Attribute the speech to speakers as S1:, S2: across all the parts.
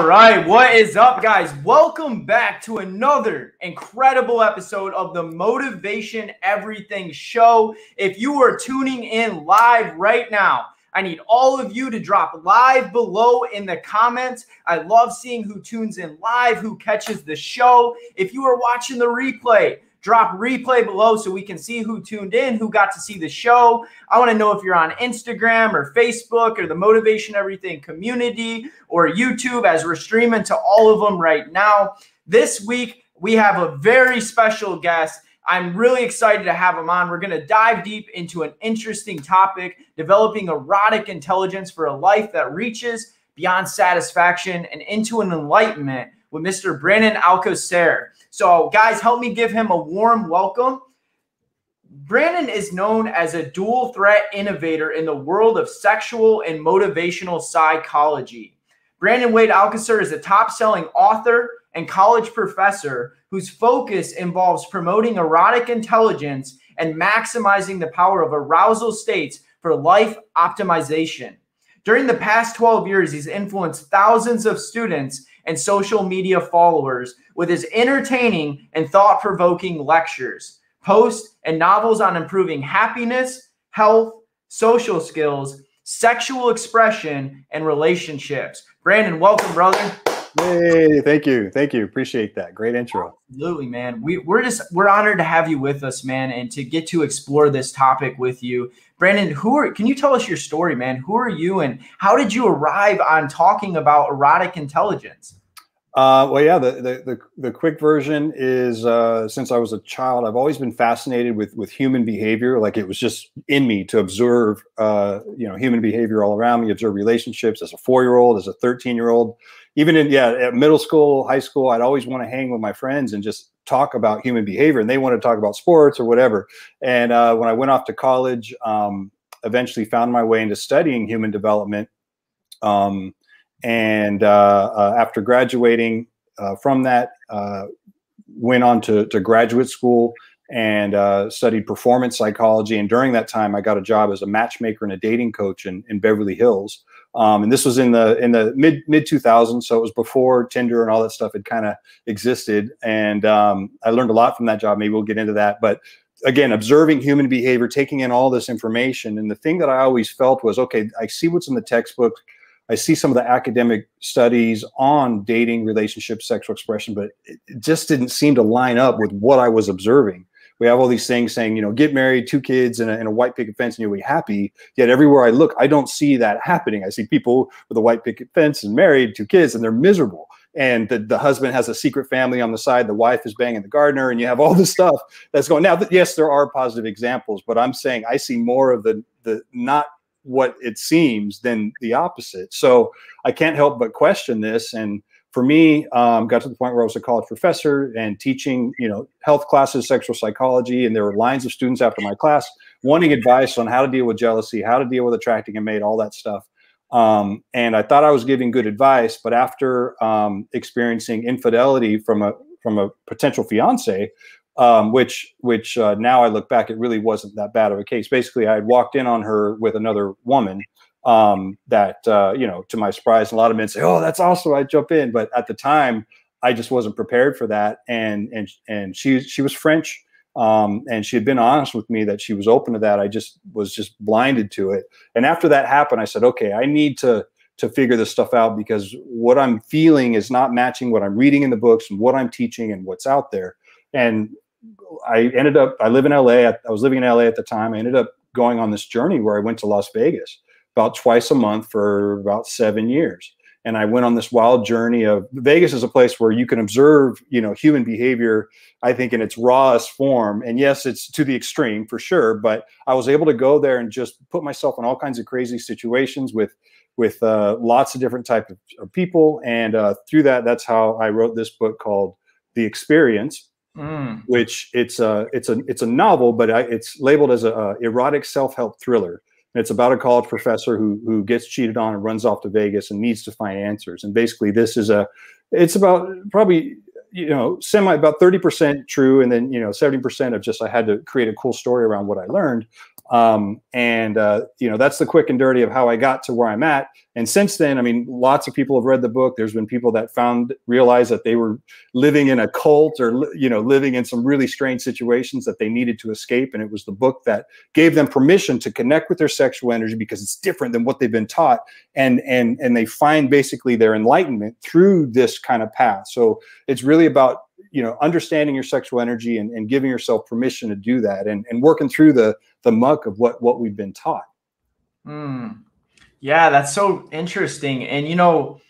S1: All right, what is up, guys? Welcome back to another incredible episode of the Motivation Everything Show. If you are tuning in live right now, I need all of you to drop live below in the comments. I love seeing who tunes in live, who catches the show. If you are watching the replay, drop replay below so we can see who tuned in, who got to see the show. I want to know if you're on Instagram or Facebook or the Motivation Everything community or YouTube as we're streaming to all of them right now. This week, we have a very special guest. I'm really excited to have him on. We're going to dive deep into an interesting topic developing erotic intelligence for a life that reaches beyond satisfaction and into an enlightenment with Mr. Brandon Alcocer. So, guys, help me give him a warm welcome. Brandon is known as a dual threat innovator in the world of sexual and motivational psychology. Brandon Wade Alcocer is a top selling author and college professor whose focus involves promoting erotic intelligence and maximizing the power of arousal states for life optimization. During the past 12 years, he's influenced thousands of students and social media followers with his entertaining and thought provoking lectures, posts, and novels on improving happiness, health, social skills, sexual expression, and relationships. Brandon, welcome, brother.
S2: Hey, thank you. Thank you. Appreciate that. Great intro.
S1: Absolutely, man. We, we're just we're honored to have you with us, man, and to get to explore this topic with you. Brandon, who are can you tell us your story, man? Who are you and how did you arrive on talking about erotic intelligence?
S2: Uh, well, yeah, the, the, the, the, quick version is uh, since I was a child, I've always been fascinated with, with human behavior. Like it was just in me to observe, uh, you know, human behavior all around me, observe relationships as a four year old, as a 13 year old, even in, yeah, at middle school, high school, I'd always want to hang with my friends and just talk about human behavior and they want to talk about sports or whatever. And uh, when I went off to college, um, eventually found my way into studying human development. Um, and uh, uh, after graduating uh, from that, went on to, to graduate school and uh, studied performance psychology. And during that time, I got a job as a matchmaker and a dating coach in, in Beverly Hills. Um, and this was in the in the mid mid 2000s, so it was before Tinder and all that stuff had kind of existed. And um, I learned a lot from that job. Maybe we'll get into that. But again, observing human behavior, taking in all this information, and the thing that I always felt was, okay, I see what's in the textbook I see some of the academic studies on dating, relationships, sexual expression, but it just didn't seem to line up with what I was observing. We have all these things saying, you know, get married, two kids, and a, and a white picket fence, and you'll be happy. Yet everywhere I look, I don't see that happening. I see people with a white picket fence and married, two kids, and they're miserable. And the, the husband has a secret family on the side. The wife is banging the gardener, and you have all this stuff that's going. Now, yes, there are positive examples, but I'm saying I see more of the the not what it seems than the opposite. So I can't help but question this. And for me, um, got to the point where I was a college professor and teaching, you know, health classes, sexual psychology, and there were lines of students after my class wanting advice on how to deal with jealousy, how to deal with attracting a mate, all that stuff. Um, and I thought I was giving good advice, but after um, experiencing infidelity from a from a potential fiance, um, which which uh, now I look back, it really wasn't that bad of a case. Basically, I had walked in on her with another woman um, that uh, you know, to my surprise, a lot of men say, "Oh, that's awesome!" I jump in, but at the time, I just wasn't prepared for that. And and and she she was French, um, and she had been honest with me that she was open to that. I just was just blinded to it. And after that happened, I said, "Okay, I need to." to figure this stuff out because what I'm feeling is not matching what I'm reading in the books and what I'm teaching and what's out there. And I ended up, I live in LA. I, I was living in LA at the time. I ended up going on this journey where I went to Las Vegas about twice a month for about seven years. And I went on this wild journey of Vegas is a place where you can observe, you know, human behavior, I think in its rawest form. And yes, it's to the extreme for sure, but I was able to go there and just put myself in all kinds of crazy situations with with uh, lots of different type of, of people. And uh, through that, that's how I wrote this book called The Experience Mm. which it's a it's a it's a novel, but it's labeled as a, a erotic self help thriller. And it's about a college professor who who gets cheated on and runs off to Vegas and needs to find answers. And basically, this is a it's about probably you know semi about 30% true and then you know 70% of just i had to create a cool story around what i learned Um, and uh, you know that's the quick and dirty of how I got to where I'm at. And since then, I mean, lots of people have read the book. There's been people that found realized that they were living in a cult or you know living in some really strange situations that they needed to escape. And it was the book that gave them permission to connect with their sexual energy because it's different than what they've been taught. And and and they find basically their enlightenment through this kind of path. So it's really about you know understanding your sexual energy and, and giving yourself permission to do that and, and working through the the muck of what what we've been taught
S1: mm. yeah that's so interesting and you know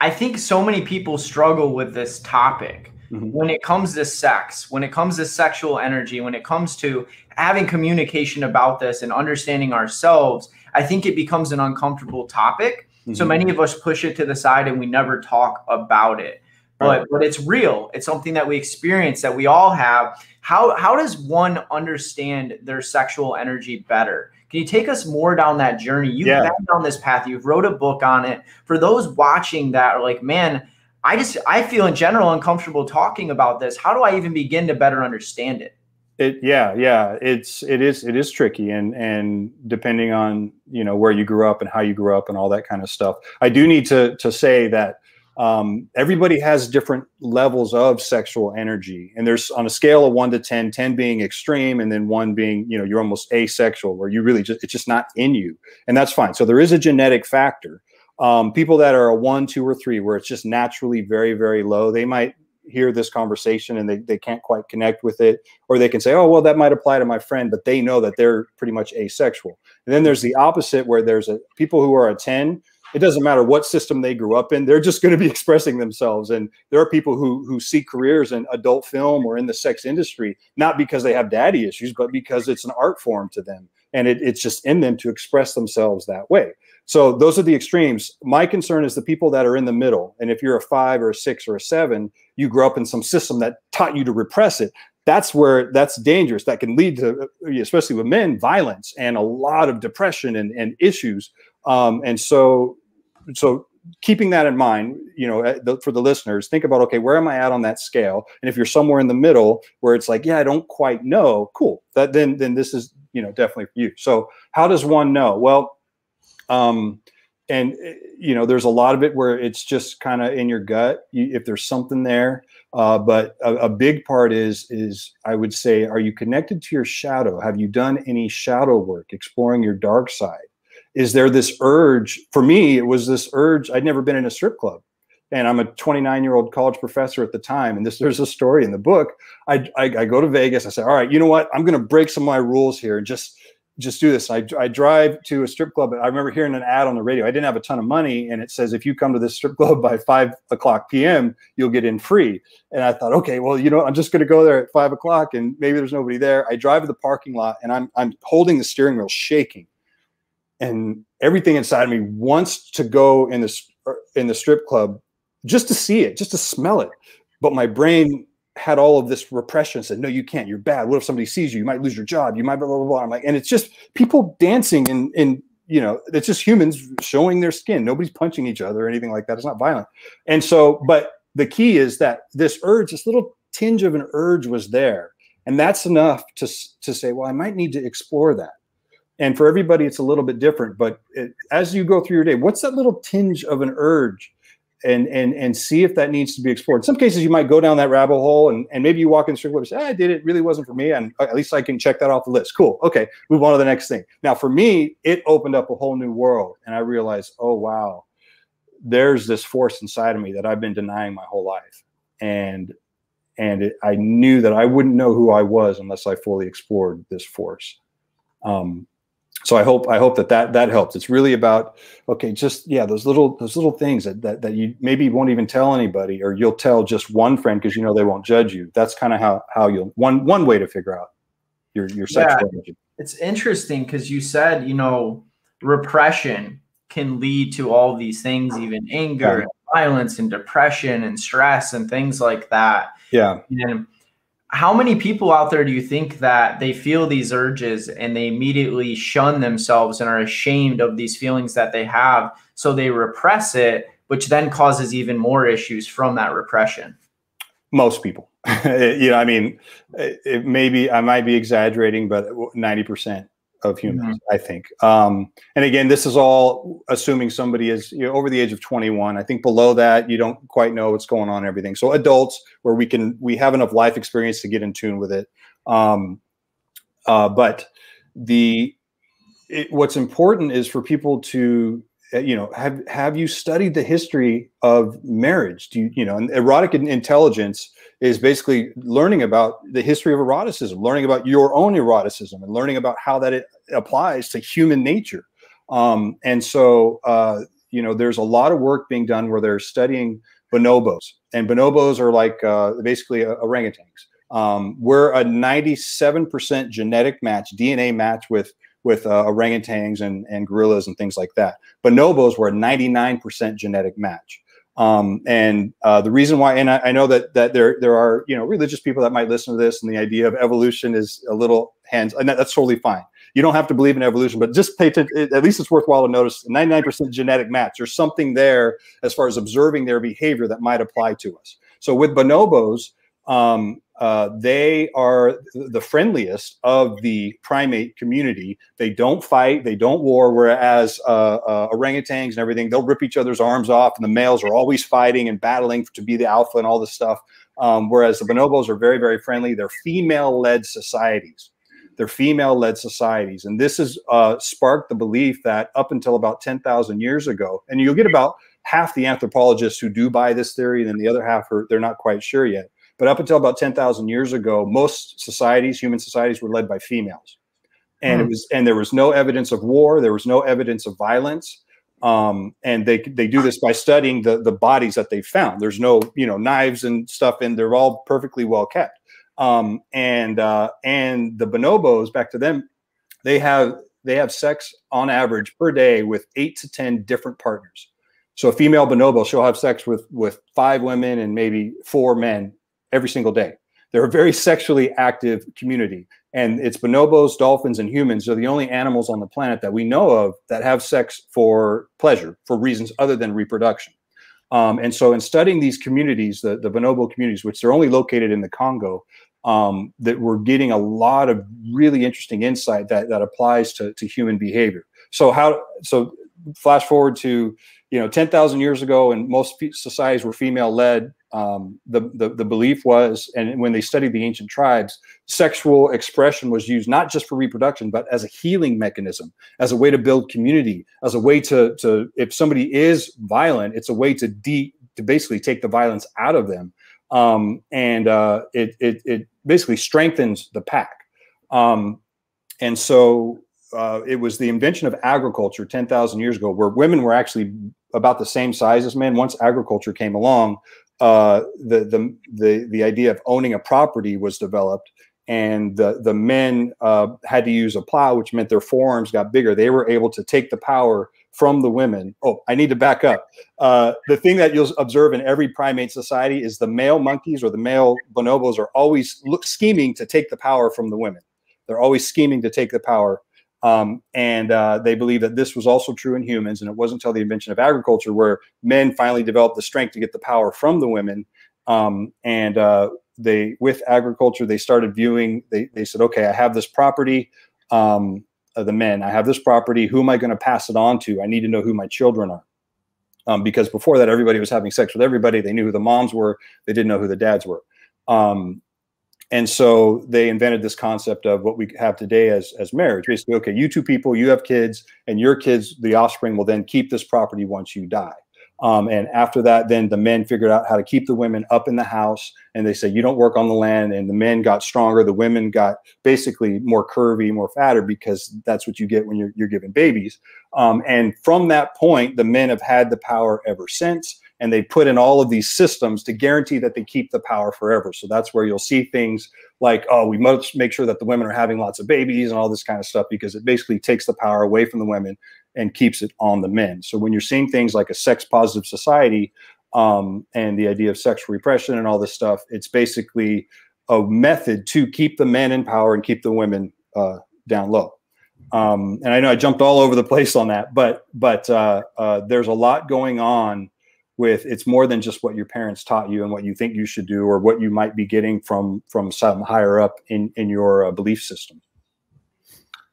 S1: i think so many people struggle with this topic mm-hmm. when it comes to sex when it comes to sexual energy when it comes to having communication about this and understanding ourselves i think it becomes an uncomfortable topic mm-hmm. so many of us push it to the side and we never talk about it but but it's real. It's something that we experience that we all have. How how does one understand their sexual energy better? Can you take us more down that journey? You've yeah. been down this path. You've wrote a book on it. For those watching that are like, man, I just I feel in general uncomfortable talking about this. How do I even begin to better understand it?
S2: It yeah yeah it's it is it is tricky and and depending on you know where you grew up and how you grew up and all that kind of stuff. I do need to to say that um, everybody has different levels of sexual energy and there's on a scale of 1 to 10 10 being extreme and then 1 being you know you're almost asexual where you really just it's just not in you and that's fine. So there is a genetic factor. Um, people that are a 1 2 or 3 where it's just naturally very very low they might hear this conversation and they, they can't quite connect with it or they can say oh well that might apply to my friend but they know that they're pretty much asexual. And then there's the opposite where there's a people who are a 10 it doesn't matter what system they grew up in they're just going to be expressing themselves. And there are people who who seek careers in adult film or in the sex industry not because they have daddy issues but because it's an art form to them. And it, it's just in them to express themselves that way. So those are the extremes. My concern is the people that are in the middle. And if you're a five or a six or a seven you grew up in some system that taught you to repress it. That's where that's dangerous. That can lead to especially with men violence and a lot of depression and, and issues. Um, and so so keeping that in mind, you know, eh, for the listeners, think about okay, where am I at on that scale? And if you're somewhere in the middle where it's like, yeah, I don't quite know, cool. That then then this is you know definitely for you. So how does one know? Well, um, and eh, you know, there's a lot of it where it's just kind of in your gut. You, if there's something there, uh, but a, a big part is is I would say, are you connected to your shadow? Have you done any shadow work, exploring your dark side? Is there this urge for me it was this urge i'd never been in a strip club. And i'm a 29 year old college professor at the time and this there's a story in the book. I, I, I go to vegas i say all right you know what? I'm going to break some of my rules here and just just do this. I, I drive to a strip club i remember hearing an ad on the radio. I didn't have a ton of money and it says if you come to this strip club by 5 o'clock pm you'll get in free. And i thought okay well you know i'm just going to go there at 5 o'clock and maybe there's nobody there. I drive to the parking lot and i'm, I'm holding the steering wheel shaking and everything inside of me wants to go in the er, in the strip club just to see it, just to smell it. But my brain had all of this repression. Said, "No, you can't. You're bad. What if somebody sees you? You might lose your job. You might blah blah blah." blah. I'm like, and it's just people dancing and in you know, it's just humans showing their skin. Nobody's punching each other or anything like that. It's not violent. And so, but the key is that this urge, this little tinge of an urge, was there, and that's enough to to say, well, I might need to explore that and for everybody it's a little bit different but it, as you go through your day what's that little tinge of an urge? And and and see if that needs to be explored. In some cases you might go down that rabbit hole and, and maybe you walk in the club and say ah, i did it. Really wasn't for me. And at least i can check that off the list. Cool. Okay. Move on to the next thing. Now for me it opened up a whole new world and i realized oh wow. There's this force inside of me that i've been denying my whole life. And and it, i knew that i wouldn't know who i was unless i fully explored this force. Um, so I hope I hope that that that helps. It's really about okay, just yeah, those little those little things that that, that you maybe won't even tell anybody, or you'll tell just one friend because you know they won't judge you. That's kind of how how you'll one one way to figure out your your sexual yeah, energy.
S1: It's interesting because you said you know repression can lead to all these things, even anger, and violence, and depression, and stress, and things like that.
S2: Yeah.
S1: And how many people out there do you think that they feel these urges and they immediately shun themselves and are ashamed of these feelings that they have so they repress it which then causes even more issues from that repression?
S2: Most people. You know i mean it, maybe i might be exaggerating but 90% of humans, mm-hmm. I think. Um, and again, this is all assuming somebody is you know, over the age of 21. I think below that, you don't quite know what's going on everything. So adults, where we can we have enough life experience to get in tune with it. Um, uh, but the it, what's important is for people to uh, you know have have you studied the history of marriage do you you know and erotic intelligence is basically learning about the history of eroticism learning about your own eroticism and learning about how that it applies to human nature um, and so uh, you know there's a lot of work being done where they're studying bonobos and bonobos are like uh, basically orangutans um, we're a 97% genetic match dna match with with uh, orangutans and, and gorillas and things like that. Bonobos were a 99% genetic match. Um, and uh, the reason why, and I, I, know that that there there are you know religious people that might listen to this, and the idea of evolution is a little hands, and that, that's totally fine. You don't have to believe in evolution, but just pay attention. At least it's worthwhile to notice 99% genetic match. There's something there as far as observing their behavior that might apply to us. So with bonobos, um, uh, they are the friendliest of the primate community. They don't fight, they don't war. Whereas uh, uh, orangutans and everything, they'll rip each other's arms off, and the males are always fighting and battling to be the alpha and all this stuff. Um, whereas the bonobos are very, very friendly. They're female-led societies. They're female-led societies, and this has uh, sparked the belief that up until about ten thousand years ago, and you'll get about half the anthropologists who do buy this theory, and then the other half are they're not quite sure yet but up until about 10,000 years ago, most societies, human societies, were led by females. And mm. it was, and there was no evidence of war. There was no evidence of violence. Um, and they they do this by studying the the bodies that they found. There's no you know knives and stuff, and they're all perfectly well kept. Um, and uh, and the bonobos, back to them, they have they have sex on average per day with eight to ten different partners. So a female bonobo, she'll have sex with with five women and maybe four men every single day. They're a very sexually active community. And it's bonobos, dolphins, and humans are the only animals on the planet that we know of that have sex for pleasure, for reasons other than reproduction. Um, and so, in studying these communities, the, the bonobo communities, which they're only located in the Congo, um, that we're getting a lot of really interesting insight that, that applies to, to human behavior. So, how, so flash forward to, you know, 10,000 years ago, and most societies were female led um, the, the, the belief was, and when they studied the ancient tribes, sexual expression was used not just for reproduction, but as a healing mechanism, as a way to build community, as a way to to if somebody is violent, it's a way to de to basically take the violence out of them, um, and uh, it, it it basically strengthens the pack, um, and so. Uh, it was the invention of agriculture 10,000 years ago, where women were actually about the same size as men. Once agriculture came along, uh, the, the the the idea of owning a property was developed, and the the men uh, had to use a plow, which meant their forearms got bigger. They were able to take the power from the women. Oh, I need to back up. Uh, the thing that you'll observe in every primate society is the male monkeys or the male bonobos are always look, scheming to take the power from the women. They're always scheming to take the power um, and uh, they believe that this was also true in humans. And it wasn't until the invention of agriculture where men finally developed the strength to get the power from the women. Um, and uh, they, with agriculture, they started viewing. They, they said, "Okay, I have this property." Um, the men, I have this property. Who am I going to pass it on to? I need to know who my children are. Um, because before that, everybody was having sex with everybody. They knew who the moms were. They didn't know who the dads were. Um, and so they invented this concept of what we have today as, as marriage. Basically, okay, you two people, you have kids, and your kids, the offspring, will then keep this property once you die. Um, and after that, then the men figured out how to keep the women up in the house. And they said, you don't work on the land. And the men got stronger. The women got basically more curvy, more fatter, because that's what you get when you're, you're giving babies. Um, and from that point, the men have had the power ever since and they put in all of these systems to guarantee that they keep the power forever. So that's where you'll see things like, oh, we must make sure that the women are having lots of babies and all this kind of stuff because it basically takes the power away from the women and keeps it on the men. So when you're seeing things like a sex positive society um, and the idea of sexual repression and all this stuff, it's basically a method to keep the men in power and keep the women uh, down low. Um, and I know I jumped all over the place on that, but but uh, uh, there's a lot going on with it's more than just what your parents taught you and what you think you should do or what you might be getting from from some higher up in in your uh, belief system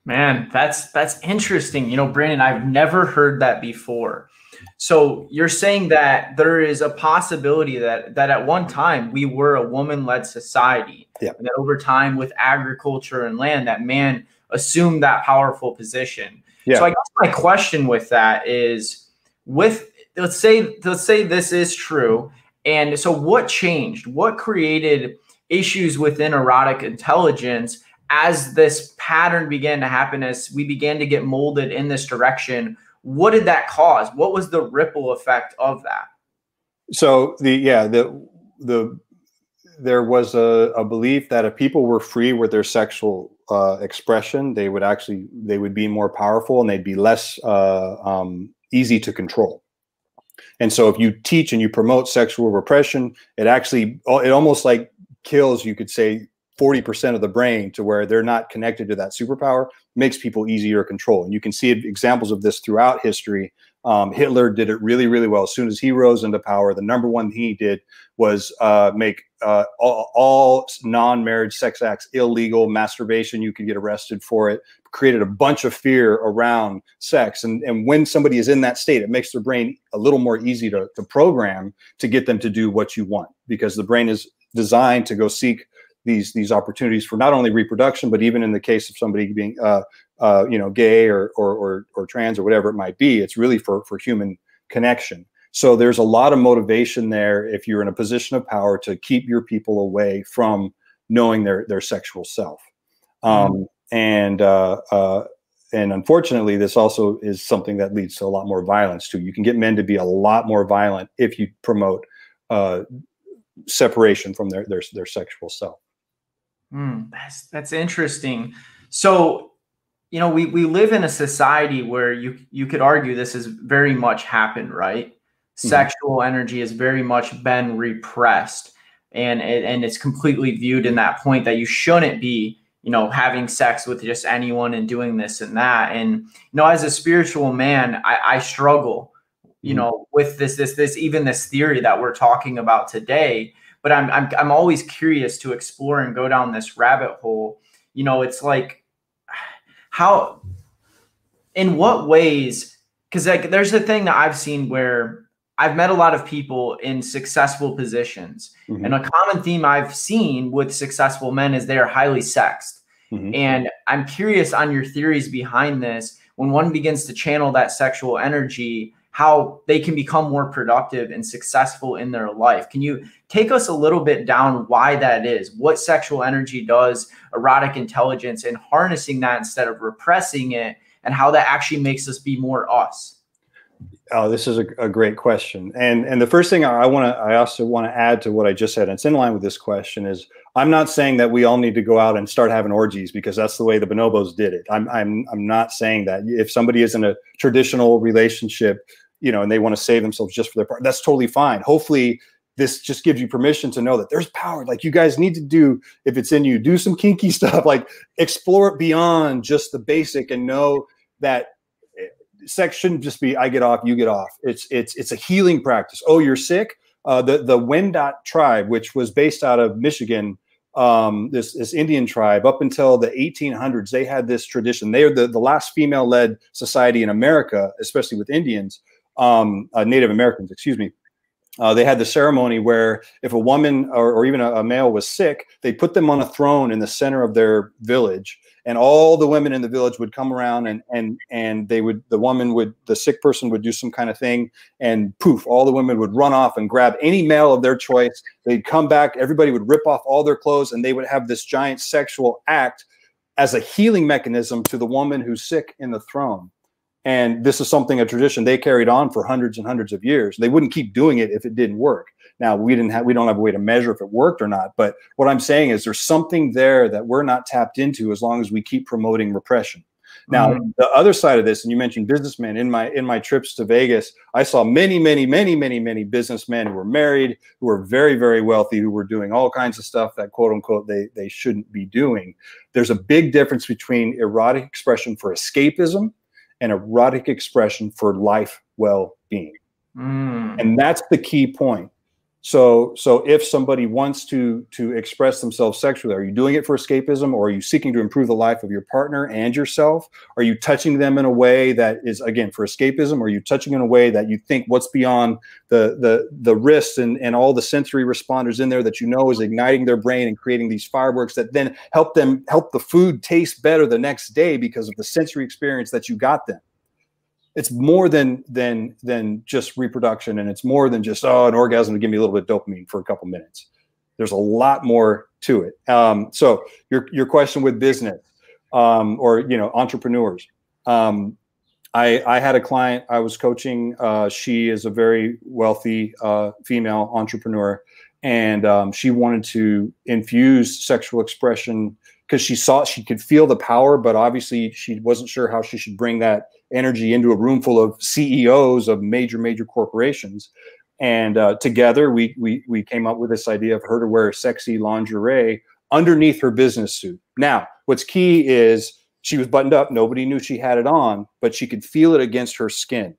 S1: Man, that's that's interesting. You know, Brandon, I've never heard that before. So you're saying that there is a possibility that that at one time we were a woman-led society,
S2: yeah.
S1: and that over time with agriculture and land, that man assumed that powerful position.
S2: Yeah.
S1: So I guess my question with that is, with let's say let's say this is true, and so what changed? What created issues within erotic intelligence? as this pattern began to happen, as we began to get molded in this direction, what did that cause? What was the ripple effect of that?
S2: So the yeah the the there was a, a belief that if people were free with their sexual uh, expression, they would actually they would be more powerful and they'd be less uh, um, easy to control. And so, if you teach and you promote sexual repression, it actually it almost like kills, you could say, 40% of the brain to where they're not connected to that superpower makes people easier to control. And you can see examples of this throughout history. Um, Hitler did it really, really well. As soon as he rose into power, the number one thing he did was uh, make uh, all, all non marriage sex acts illegal, masturbation, you could get arrested for it, created a bunch of fear around sex. And, and when somebody is in that state, it makes their brain a little more easy to, to program to get them to do what you want because the brain is designed to go seek these these opportunities for not only reproduction, but even in the case of somebody being uh, uh, you know gay or, or, or or trans or whatever it might be, it's really for for human connection. So there's a lot of motivation there if you're in a position of power to keep your people away from knowing their their sexual self. Um, mm-hmm. And uh, uh, and unfortunately, this also is something that leads to a lot more violence too. You can get men to be a lot more violent if you promote uh, separation from their their, their sexual self.
S1: Mm, that's that's interesting. So, you know, we we live in a society where you you could argue this has very much happened, right? Mm-hmm. Sexual energy has very much been repressed, and and it's completely viewed in that point that you shouldn't be, you know, having sex with just anyone and doing this and that. And you know, as a spiritual man, I, I struggle, you mm-hmm. know, with this this this even this theory that we're talking about today but I'm, I'm I'm always curious to explore and go down this rabbit hole. You know, it's like how in what ways because like there's a thing that I've seen where I've met a lot of people in successful positions. Mm-hmm. And a common theme I've seen with successful men is they are highly sexed. Mm-hmm. And I'm curious on your theories behind this. When one begins to channel that sexual energy, how they can become more productive and successful in their life. Can you take us a little bit down why that is? What sexual energy does, erotic intelligence, and harnessing that instead of repressing it, and how that actually makes us be more us?
S2: Oh, this is a, a great question. And and the first thing I want to I also want to add to what I just said, and it's in line with this question, is I'm not saying that we all need to go out and start having orgies because that's the way the bonobos did it. I'm I'm I'm not saying that. If somebody is in a traditional relationship you know, and they want to save themselves just for their part. That's totally fine. Hopefully, this just gives you permission to know that there's power. Like you guys need to do, if it's in you, do some kinky stuff. Like explore it beyond just the basic, and know that sex shouldn't just be I get off, you get off. It's it's it's a healing practice. Oh, you're sick. Uh, the the Wendat tribe, which was based out of Michigan, um, this this Indian tribe up until the 1800s, they had this tradition. They are the the last female led society in America, especially with Indians um, uh, Native Americans, excuse me. Uh, they had the ceremony where if a woman or, or even a, a, male was sick, they put them on a throne in the center of their village, and all the women in the village would come around and and and they would the woman would the sick person would do some kind of thing, and poof, all the women would run off and grab any male of their choice. They'd come back, everybody would rip off all their clothes, and they would have this giant sexual act as a healing mechanism to the woman who's sick in the throne. And this is something a tradition they carried on for hundreds and hundreds of years. They wouldn't keep doing it if it didn't work. Now we didn't have we don't have a way to measure if it worked or not. But what I'm saying is there's something there that we're not tapped into as long as we keep promoting repression. Now, mm-hmm. the other side of this, and you mentioned businessmen. In my in my trips to Vegas, I saw many, many, many, many, many businessmen who were married, who were very, very wealthy, who were doing all kinds of stuff that quote unquote they they shouldn't be doing. There's a big difference between erotic expression for escapism and erotic expression for life well being. Mm. And that's the key point. So, so if somebody wants to to express themselves sexually, are you doing it for escapism, or are you seeking to improve the life of your partner and yourself? Are you touching them in a way that is again for escapism? Or are you touching in a way that you think what's beyond the the the wrist and and all the sensory responders in there that you know is igniting their brain and creating these fireworks that then help them help the food taste better the next day because of the sensory experience that you got them it's more than than than just reproduction and it's more than just oh an orgasm to give me a little bit of dopamine for a couple minutes there's a lot more to it um, so your your question with business um, or you know entrepreneurs um, I, I had a client I was coaching. Uh, she is a very wealthy uh, female entrepreneur, and um, she wanted to infuse sexual expression because she saw she could feel the power, but obviously she wasn't sure how she should bring that energy into a room full of CEOs of major major corporations. And uh, together we, we we came up with this idea of her to wear sexy lingerie underneath her business suit. Now, what's key is she was buttoned up. Nobody knew she had it on, but she could feel it against her skin.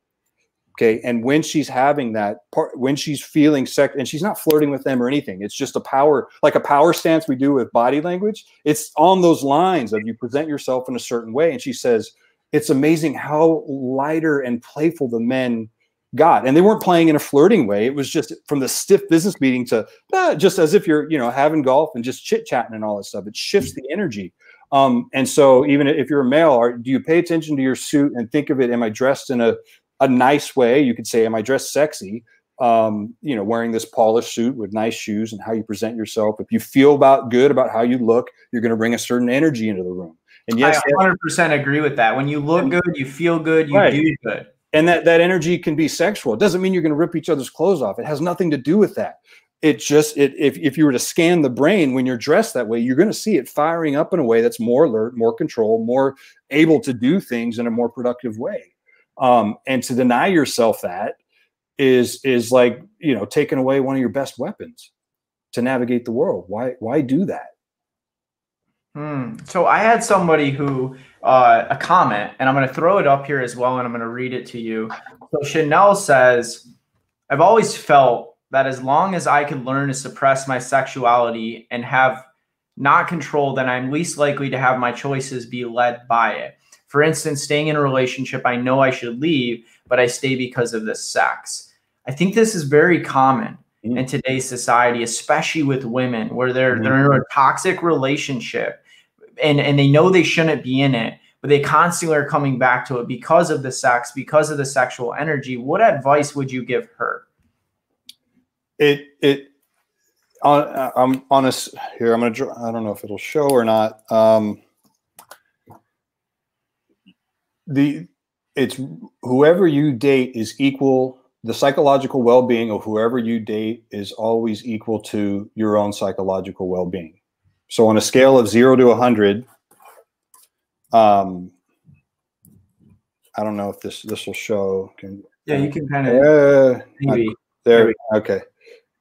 S2: Okay. And when she's having that part, when she's feeling sex, and she's not flirting with them or anything, it's just a power, like a power stance we do with body language. It's on those lines of you present yourself in a certain way. And she says, it's amazing how lighter and playful the men got. And they weren't playing in a flirting way. It was just from the stiff business meeting to uh, just as if you're, you know, having golf and just chit chatting and all that stuff. It shifts the energy. Um, and so even if you're a male, are, do you pay attention to your suit and think of it? Am I dressed in a a nice way. You could say, "Am I dressed sexy?" Um, you know, wearing this polished suit with nice shoes and how you present yourself. If you feel about good about how you look, you're going to bring a certain energy into the room.
S1: And yes, I 100% agree with that. When you look good, you feel good, you right. do good.
S2: And that that energy can be sexual. It doesn't mean you're going to rip each other's clothes off. It has nothing to do with that. It just it if if you were to scan the brain when you're dressed that way, you're going to see it firing up in a way that's more alert, more control, more able to do things in a more productive way. Um, and to deny yourself that is is like you know taking away one of your best weapons to navigate the world. Why why do that?
S1: Hmm. So I had somebody who uh, a comment, and I'm going to throw it up here as well, and I'm going to read it to you. So Chanel says, "I've always felt that as long as I can learn to suppress my sexuality and have not control, then I'm least likely to have my choices be led by it. For instance, staying in a relationship, I know I should leave, but I stay because of the sex. I think this is very common mm-hmm. in today's society, especially with women, where they're mm-hmm. they're in a toxic relationship and, and they know they shouldn't be in it, but they constantly are coming back to it because of the sex, because of the sexual energy. What advice would you give her?
S2: It it on I'm honest here. I'm gonna. I don't know if it'll show or not. Um, the it's whoever you date is equal the psychological well-being of whoever you date is always equal to your own psychological well-being so on a scale of 0 to 100 um i don't know if this this will show.
S1: Can yeah you can kind of uh,
S2: maybe there okay.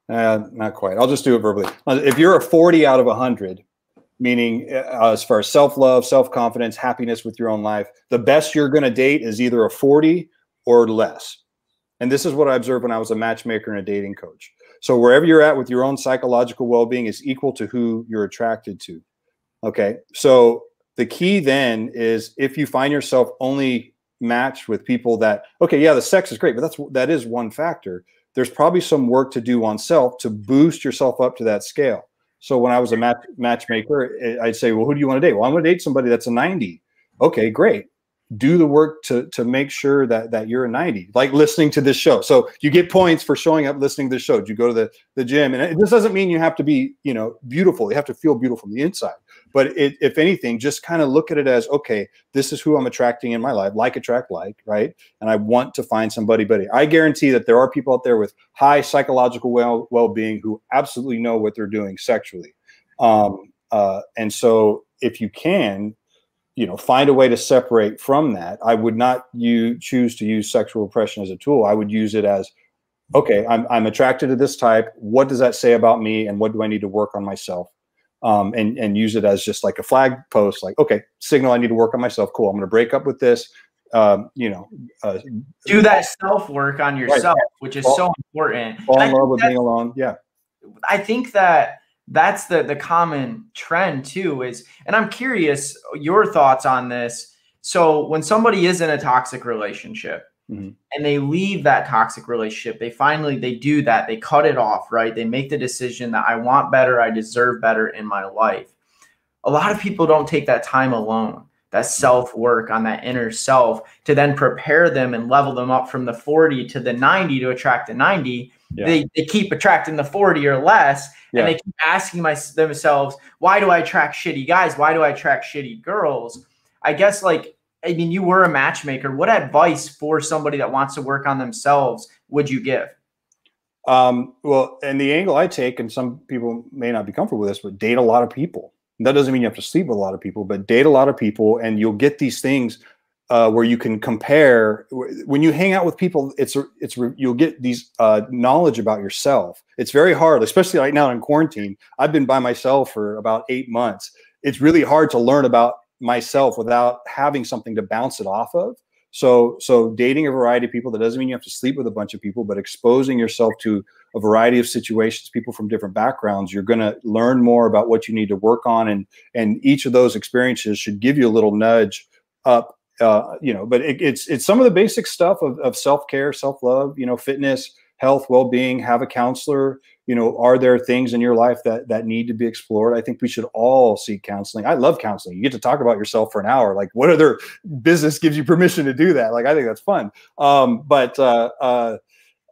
S2: Uh, not quite. I'll just do it verbally. If you're a 40 out of 100 meaning uh, as far as self-love self-confidence happiness with your own life the best you're going to date is either a 40 or less. And this is what i observed when i was a matchmaker and a dating coach so wherever you're at with your own psychological well-being is equal to who you're attracted to okay so the key then is if you find yourself only matched with people that okay yeah the sex is great but that's that is one factor there's probably some work to do on self to boost yourself up to that scale so when I was a match, matchmaker, eh, I'd say, well, who do you want to date? Well, I'm going to date somebody that's a 90. Okay, great. Do the work to to make sure that that you're a 90. Like listening to this show. So you get points for showing up, listening to the show. You go to the the gym, and this doesn't mean you have to be, you know, beautiful. You have to feel beautiful from the inside. But it, if anything, just kind of look at it as okay, this is who I'm attracting in my life, like attract like, right? And I want to find somebody. But I guarantee that there are people out there with high psychological well well being who absolutely know what they're doing sexually. Um, uh, and so, if you can, you know, find a way to separate from that. I would not you choose to use sexual repression as a tool. I would use it as okay, I'm, I'm attracted to this type. What does that say about me? And what do I need to work on myself? um, and and use it as just like a flag post, like okay, signal I need to work on myself. Cool, I'm going to break up with this. um, you know, uh,
S1: do that self work on yourself, right. which is fall, so important.
S2: Fall in love with being alone. Yeah.
S1: I think that that's the the common trend too is and i'm curious your thoughts on this. So when somebody is in a toxic relationship mm-hmm. and they leave that toxic relationship they finally they do that they cut it off right? They make the decision that i want better i deserve better in my life. A lot of people don't take that time alone that self work on that inner self to then prepare them and level them up from the 40 to the 90 to attract the 90 yeah. they, they keep attracting the 40 or less yeah. and they keep asking my, themselves why do i attract shitty guys? Why do i attract shitty girls? I guess like i mean you were a matchmaker. What advice for somebody that wants to work on themselves would you give?
S2: Um, well and the angle i take and some people may not be comfortable with this but date a lot of people. That doesn't mean you have to sleep with a lot of people but date a lot of people and you'll get these things uh, where you can compare when you hang out with people it's it's you'll get these uh, knowledge about yourself. It's very hard especially right now in quarantine. I've been by myself for about eight months. It's really hard to learn about myself without having something to bounce it off of. So so dating a variety of people that doesn't mean you have to sleep with a bunch of people but exposing yourself to a variety of situations people from different backgrounds you're going to learn more about what you need to work on and and each of those experiences should give you a little nudge up uh, you know, but it, it's it's some of the basic stuff of, of self care, self love, you know, fitness, health, well being. Have a counselor. You know, are there things in your life that that need to be explored? I think we should all seek counseling. I love counseling. You get to talk about yourself for an hour. Like, what other business gives you permission to do that? Like, I think that's fun. Um, but uh, uh,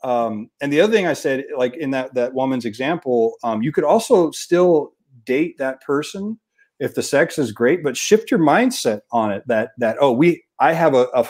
S2: um, and the other thing I said, like in that that woman's example, um, you could also still date that person if the sex is great, but shift your mindset on it that that oh we I have a, a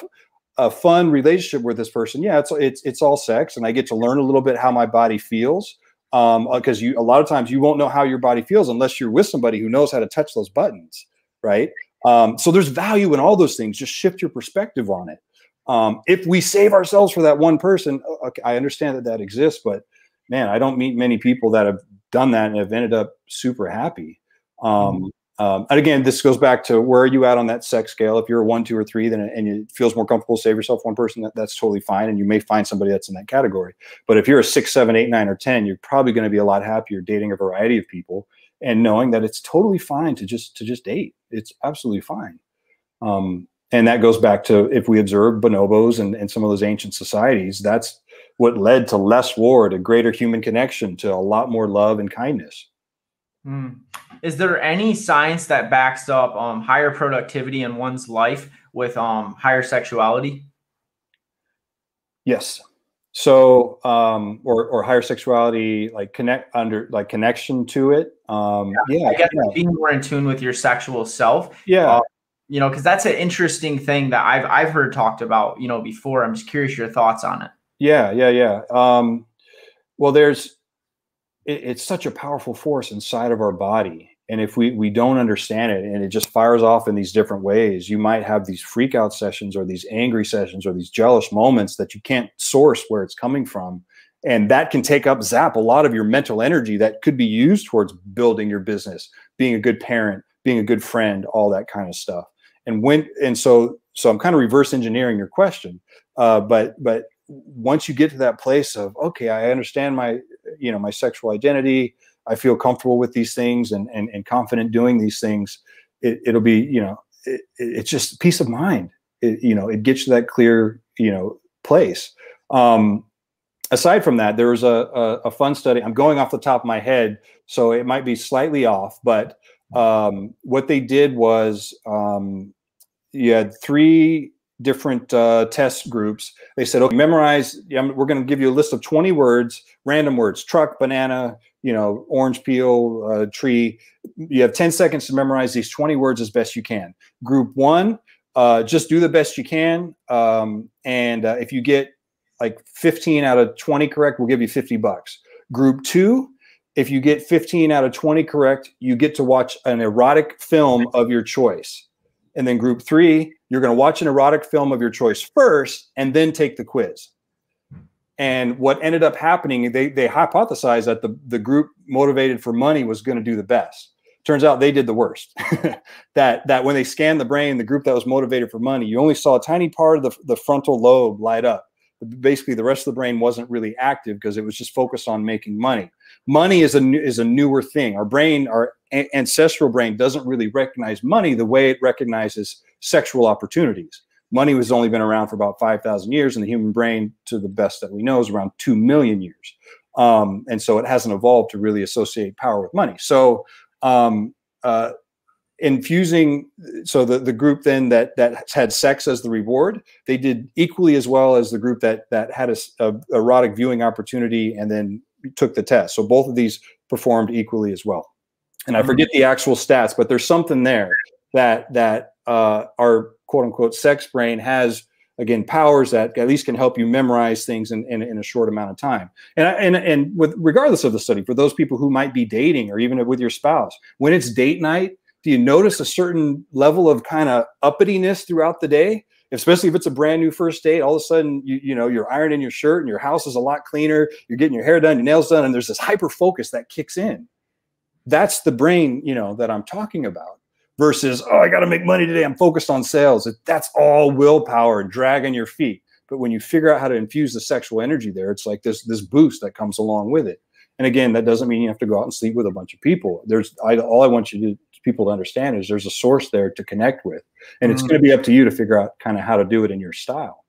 S2: a fun relationship with this person. Yeah, it's it's it's all sex, and I get to learn a little bit how my body feels. Um, because you a lot of times you won't know how your body feels unless you're with somebody who knows how to touch those buttons, right? Um, so there's value in all those things. Just shift your perspective on it. Um, if we save ourselves for that one person, okay, I understand that that exists, but man, I don't meet many people that have done that and have ended up super happy. Um, mm-hmm. Um, and again, this goes back to where are you at on that sex scale? If you're a one, two, or three, then and it feels more comfortable, save yourself one person. That, that's totally fine, and you may find somebody that's in that category. But if you're a six, seven, eight, nine, or ten, you're probably going to be a lot happier dating a variety of people and knowing that it's totally fine to just to just date. It's absolutely fine. Um, and that goes back to if we observe bonobos and, and some of those ancient societies, that's what led to less war, to greater human connection, to a lot more love and kindness.
S1: Mm. Is there any science that backs up um, higher productivity in one's life with um, higher sexuality?
S2: Yes. So, um, or, or higher sexuality, like connect under like connection to it. Um, yeah, yeah
S1: I guess
S2: yeah.
S1: being more in tune with your sexual self.
S2: Yeah. Uh,
S1: you know, because that's an interesting thing that I've I've heard talked about. You know, before. I'm just curious your thoughts on it.
S2: Yeah, yeah, yeah. Um, well, there's it, it's such a powerful force inside of our body. And if we we don't understand it and it just fires off in these different ways you might have these freak out sessions or these angry sessions or these jealous moments that you can't source where it's coming from. And that can take up zap a lot of your mental energy that could be used towards building your business being a good parent being a good friend all that kind of stuff. And when and so so i'm kind of reverse engineering your question uh, but but once you get to that place of okay i understand my you know my sexual identity i feel comfortable with these things and and, and confident doing these things it, will be you know it, it's just peace of mind. It, you know it gets you that clear you know place. Um aside from that there was a, a, a fun study i'm going off the top of my head so it might be slightly off but um what they did was um you had three different uh, test groups. They said, okay, memorize, we're going to give you a list of 20 words, random words, truck, banana, you know, orange peel, uh, tree. You have 10 seconds to memorize these 20 words as best you can. Group one, uh, just do the best you can. Um, and uh, if you get like 15 out of 20 correct, we'll give you 50 bucks. Group two, if you get 15 out of 20 correct, you get to watch an erotic film of your choice. And then group three, you're going to watch an erotic film of your choice first and then take the quiz. And what ended up happening, they, they hypothesized that the, the group motivated for money was going to do the best. turns out they did the worst that that when they scanned the brain the group that was motivated for money you only saw a tiny part of the, the frontal lobe light up basically the rest of the brain wasn't really active because it was just focused on making money money is a is a newer thing our brain our ancestral brain doesn't really recognize money the way it recognizes sexual opportunities. Money has only been around for about 5000 years and the human brain to the best that we know is around 2 million years. Um, and so it hasn't evolved to really associate power with money. So um, uh, infusing so the, the group then that that had sex as the reward they did equally as well as the group that that had a, a, erotic viewing opportunity and then took the test. So both of these performed equally as well. And i mm-hmm. forget the actual stats but there's something there that that uh, our quote unquote sex brain has again powers that at least can help you memorize things in, in, in, a short amount of time. And and and with regardless of the study for those people who might be dating or even with your spouse when it's date night do you notice a certain level of kind of uppityness throughout the day? Especially if it's a brand new first date all of a sudden you, you know you're ironing your shirt and your house is a lot cleaner you're getting your hair done your nails done and there's this hyper focus that kicks in. That's the brain you know that i'm talking about versus oh i got to make money today i'm focused on sales. That's all willpower and dragging your feet. But when you figure out how to infuse the sexual energy there it's like this this boost that comes along with it. And again that doesn't mean you have to go out and sleep with a bunch of people. There's I, all i want you to people to understand is there's a source there to connect with. And mm. it's going to be up to you to figure out kind of how to do it in your style.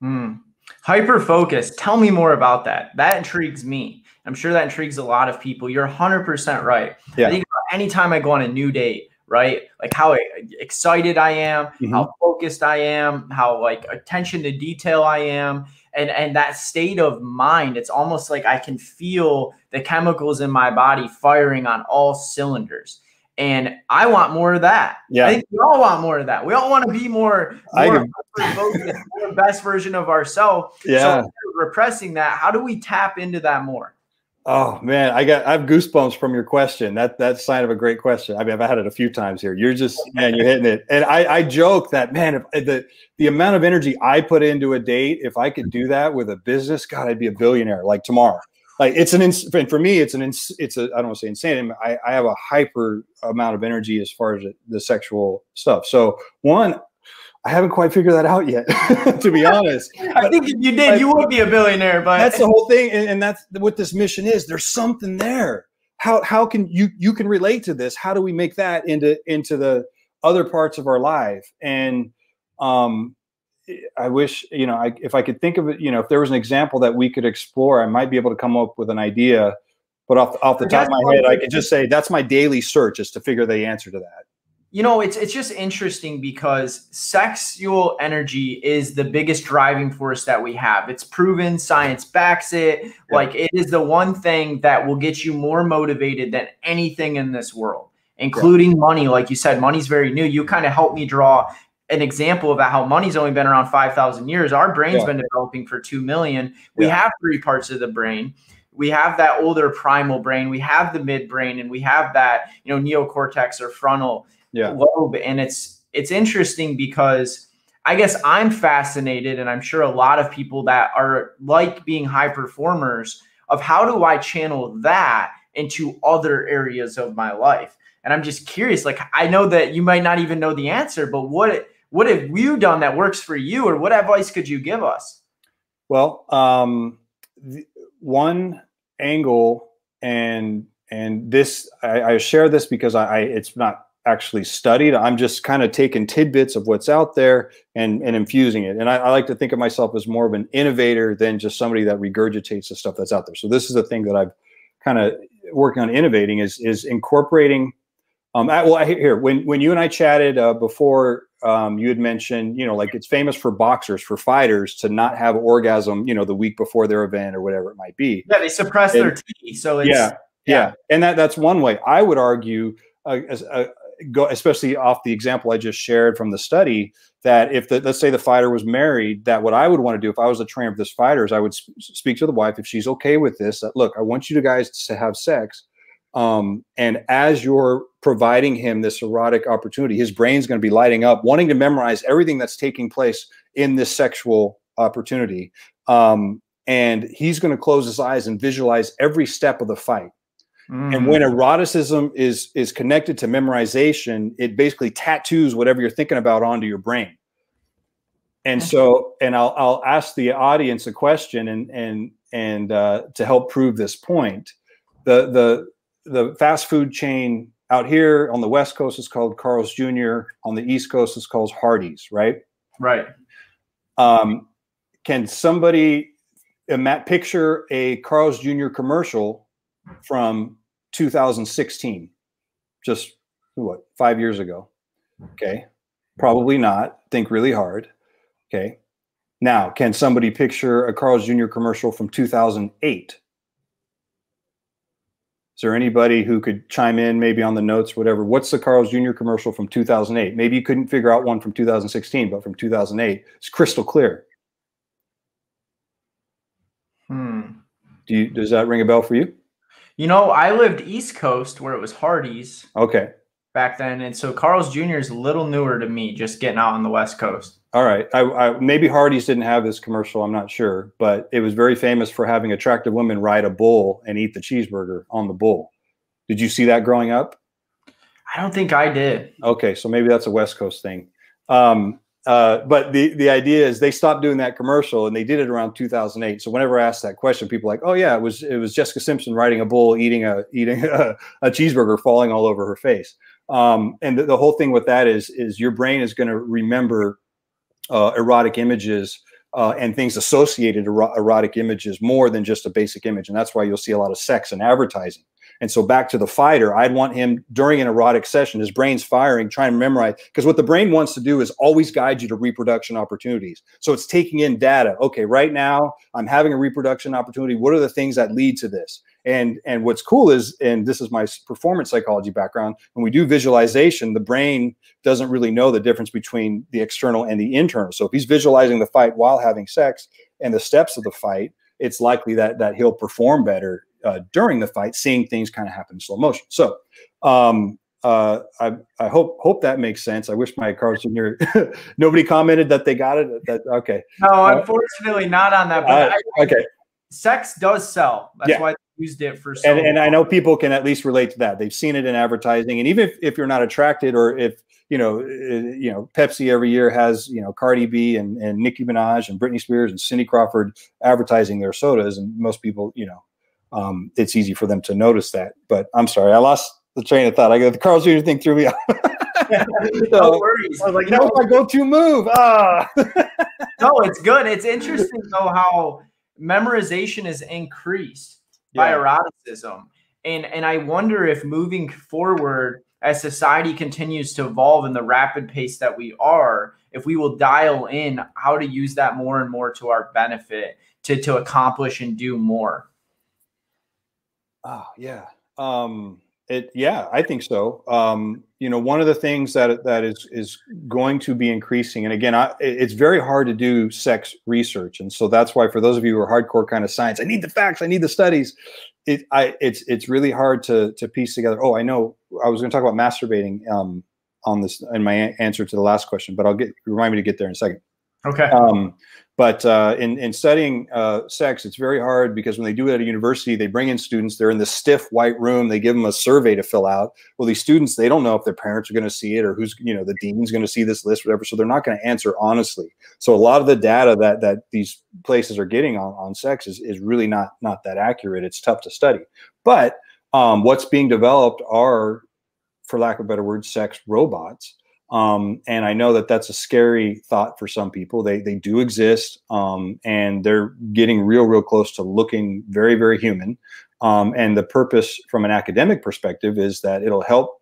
S1: Mm. hyper focus tell me more about that. That intrigues me. I'm sure that intrigues a lot of people. You're 100% right. Yeah. i think anytime i go on a new date right? Like how excited I am, mm-hmm. how focused I am, how like attention to detail I am. And, and that state of mind, it's almost like I can feel the chemicals in my body firing on all cylinders. And I want more of that. Yeah. I think we all want more of that. We all want to be more, more focused, the best version of ourselves.
S2: Yeah. So
S1: repressing that, how do we tap into that more?
S2: Oh man, I got I have goosebumps from your question. That that's sign of a great question. I mean, I've had it a few times here. You're just man, you're hitting it. And I, I joke that man, if the the amount of energy I put into a date, if I could do that with a business, God, I'd be a billionaire like tomorrow. Like it's an ins- for me, it's an ins- it's a I don't want to say insane. I, I have a hyper amount of energy as far as the sexual stuff. So one, I haven't quite figured that out yet, to be honest.
S1: I think if you did, you would be a billionaire. But
S2: that's the whole thing, and, and, that's what this mission is. There's something there. How how can you you can relate to this? How do we make that into into the other parts of our life? And um, I wish you know I, if I could think of it. You know, if there was an example that we could explore, I might be able to come up with an idea. But off off the top of my head, I could just say that's my daily search is to figure the answer to that
S1: you know it's it's just interesting because sexual energy is the biggest driving force that we have. It's proven science backs it. Yeah. like it is the one thing that will get you more motivated than anything in this world including yeah. money. Like you said money's very new. You kind of helped me draw an example about how money's only been around 5000 years. Our brain's yeah. been developing for 2 million. We have three parts of the brain. We have that older primal brain. We have the midbrain and we have that you know neocortex or frontal
S2: yeah.
S1: lobe. And it's it's interesting because I guess I'm fascinated, and I'm sure a lot of people that are like being high performers of how do I channel that into other areas of my life. And I'm just curious, like I know that you might not even know the answer, but what what have you done that works for you, or what advice could you give us?
S2: Well, um, one angle, and and this I, I share this because I, I it's not actually studied. I'm just kind of taking tidbits of what's out there and, and infusing it. And I, I, like to think of myself as more of an innovator than just somebody that regurgitates the stuff that's out there. So this is the thing that I've kind of working on innovating is is incorporating. Um, I, well, I, here when when you and I chatted uh, before, um, you had mentioned you know like it's famous for boxers for fighters to not have orgasm you know the week before their event or whatever it might be.
S1: Yeah, they suppress and, their T. So
S2: yeah, yeah, yeah, and that that's one way. I would argue. As, uh, go especially off the example I just shared from the study that if the, let's say the fighter was married that what I would want to do if I was a trainer of this fighter is I would sp- speak to the wife if she's okay with this that look I want you guys to have sex um, and as you're providing him this erotic opportunity his brain's going to be lighting up wanting to memorize everything that's taking place in this sexual opportunity. Um, and he's going to close his eyes and visualize every step of the fight Mm. And when eroticism is is connected to memorization, it basically tattoos whatever you're thinking about onto your brain. And so, and I'll I'll ask the audience a question, and and and uh, to help prove this point, the the the fast food chain out here on the West Coast is called Carl's Jr. On the East Coast is called Hardee's, right?
S1: Right.
S2: Um, can somebody picture a Carl's Jr. commercial from 2016, just what five years ago? Okay, probably not. Think really hard. Okay. Now, can somebody picture a Carl's Jr. commercial from 2008? Is there anybody who could chime in maybe on the notes, whatever? What's the Carl's Jr. commercial from 2008? Maybe you couldn't figure out one from 2016, but from 2008, it's crystal clear.
S1: Hmm.
S2: Do you, does that ring a bell for you?
S1: You know, I lived East Coast where it was Hardee's.
S2: Okay.
S1: Back then, and so Carl's Jr. is a little newer to me, just getting out on the West Coast.
S2: All right. I, I, maybe Hardee's didn't have this commercial. I'm not sure, but it was very famous for having attractive women ride a bull and eat the cheeseburger on the bull. Did you see that growing up?
S1: I don't think I did.
S2: Okay, so maybe that's a West Coast thing. Um, uh, but the the idea is they stopped doing that commercial and they did it around 2008. So whenever I ask that question, people are like, oh yeah, it was it was Jessica Simpson riding a bull, eating a eating a, a cheeseburger, falling all over her face. Um, and the, the, whole thing with that is is your brain is going to remember uh, erotic images uh, and things associated ero- erotic images more than just a basic image, and that's why you'll see a lot of sex in advertising. And so back to the fighter, I'd want him during an erotic session, his brain's firing, trying to memorize. Because what the brain wants to do is always guide you to reproduction opportunities. So it's taking in data. Okay, right now I'm having a reproduction opportunity. What are the things that lead to this? And and what's cool is, and this is my performance psychology background. When we do visualization, the brain doesn't really know the difference between the external and the internal. So if he's visualizing the fight while having sex and the steps of the fight, it's likely that that he'll perform better uh, during the fight, seeing things kind of happen in slow motion. So um, uh, I, I hope hope that makes sense. I wish my cards in here. Nobody commented that they got it. That okay.
S1: No, uh, unfortunately, not on that.
S2: But I, okay.
S1: Sex does sell. That's yeah. why they used it for. So
S2: and, and I know people can at least relate to that. They've seen it in advertising, and even if, if you're not attracted, or if you know, uh, you know, Pepsi every year has you know Cardi B and and Nicki Minaj and Britney Spears and Cindy Crawford advertising their sodas, and most people, you know, um, it's easy for them to notice that. But I'm sorry, I lost the train of thought. I got the Carl's Jr. thing threw me off.
S1: no worries.
S2: I was like, no, my go-to move. Ah.
S1: no, it's good. It's interesting though how memorization is increased yeah. by eroticism, and and I wonder if moving forward as society continues to evolve in the rapid pace that we are, if we will dial in how to use that more and more to our benefit to to accomplish and do more.
S2: Oh yeah. Um, it yeah, I think so. Um, you know, one of the things that that is is going to be increasing, and again, I, it's very hard to do sex research, and so that's why for those of you who are hardcore kind of science, I need the facts, I need the studies. It I it's it's really hard to to piece together. Oh, I know. I was going to talk about masturbating um, on this in my answer to the last question, but I'll get remind me to get there in a second.
S1: Okay.
S2: Um, but uh, in, in studying uh, sex, it's very hard because when they do it at a university, they bring in students. They're in this stiff white room. They give them a survey to fill out. Well, these students, they don't know if their parents are going to see it or who's, you know, the dean's going to see this list, whatever. So they're not going to answer honestly. So a lot of the data that that these places are getting on, on sex is, is really not not that accurate. It's tough to study. But um, what's being developed are, for lack of a better word, sex robots um, and I know that that's a scary thought for some people. They they do exist, um, and they're getting real, real close to looking very, very human. Um, and the purpose, from an academic perspective, is that it'll help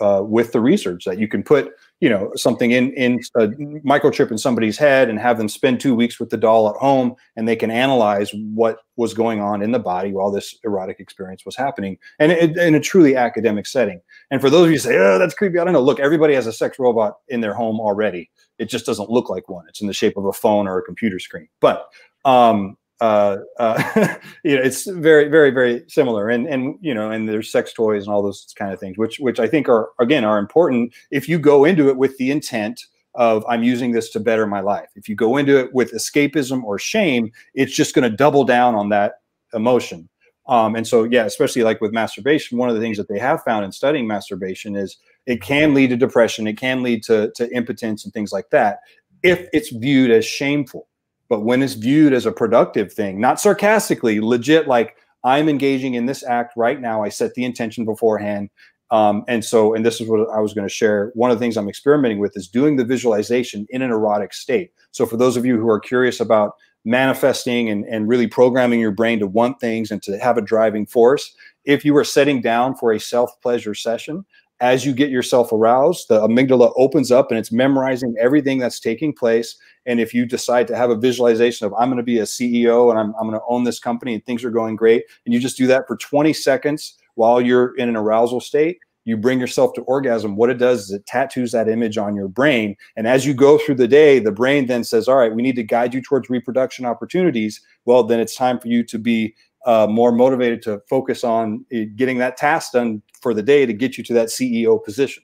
S2: uh, with the research that you can put you know something in in a microchip in somebody's head and have them spend two weeks with the doll at home and they can analyze what was going on in the body while this erotic experience was happening and in a truly academic setting and for those of you say oh that's creepy i don't know look everybody has a sex robot in their home already it just doesn't look like one it's in the shape of a phone or a computer screen but um, uh, uh, you know, it's very, very, very similar. And and you know, and there's sex toys and all those kind of things, which which I think are again are important if you go into it with the intent of I'm using this to better my life. If you go into it with escapism or shame, it's just going to double down on that emotion. Um, and so, yeah, especially like with masturbation, one of the things that they have found in studying masturbation is it can lead to depression, it can lead to, to impotence and things like that if it's viewed as shameful. But when it's viewed as a productive thing, not sarcastically, legit, like I'm engaging in this act right now, I set the intention beforehand. Um, and so, and this is what I was going to share. One of the things I'm experimenting with is doing the visualization in an erotic state. So, for those of you who are curious about manifesting and, and really programming your brain to want things and to have a driving force, if you are setting down for a self pleasure session, as you get yourself aroused, the amygdala opens up and it's memorizing everything that's taking place. And if you decide to have a visualization of, I'm going to be a CEO and I'm, I'm going to own this company and things are going great, and you just do that for 20 seconds while you're in an arousal state, you bring yourself to orgasm. What it does is it tattoos that image on your brain. And as you go through the day, the brain then says, All right, we need to guide you towards reproduction opportunities. Well, then it's time for you to be uh, more motivated to focus on uh, getting that task done for the day to get you to that CEO position.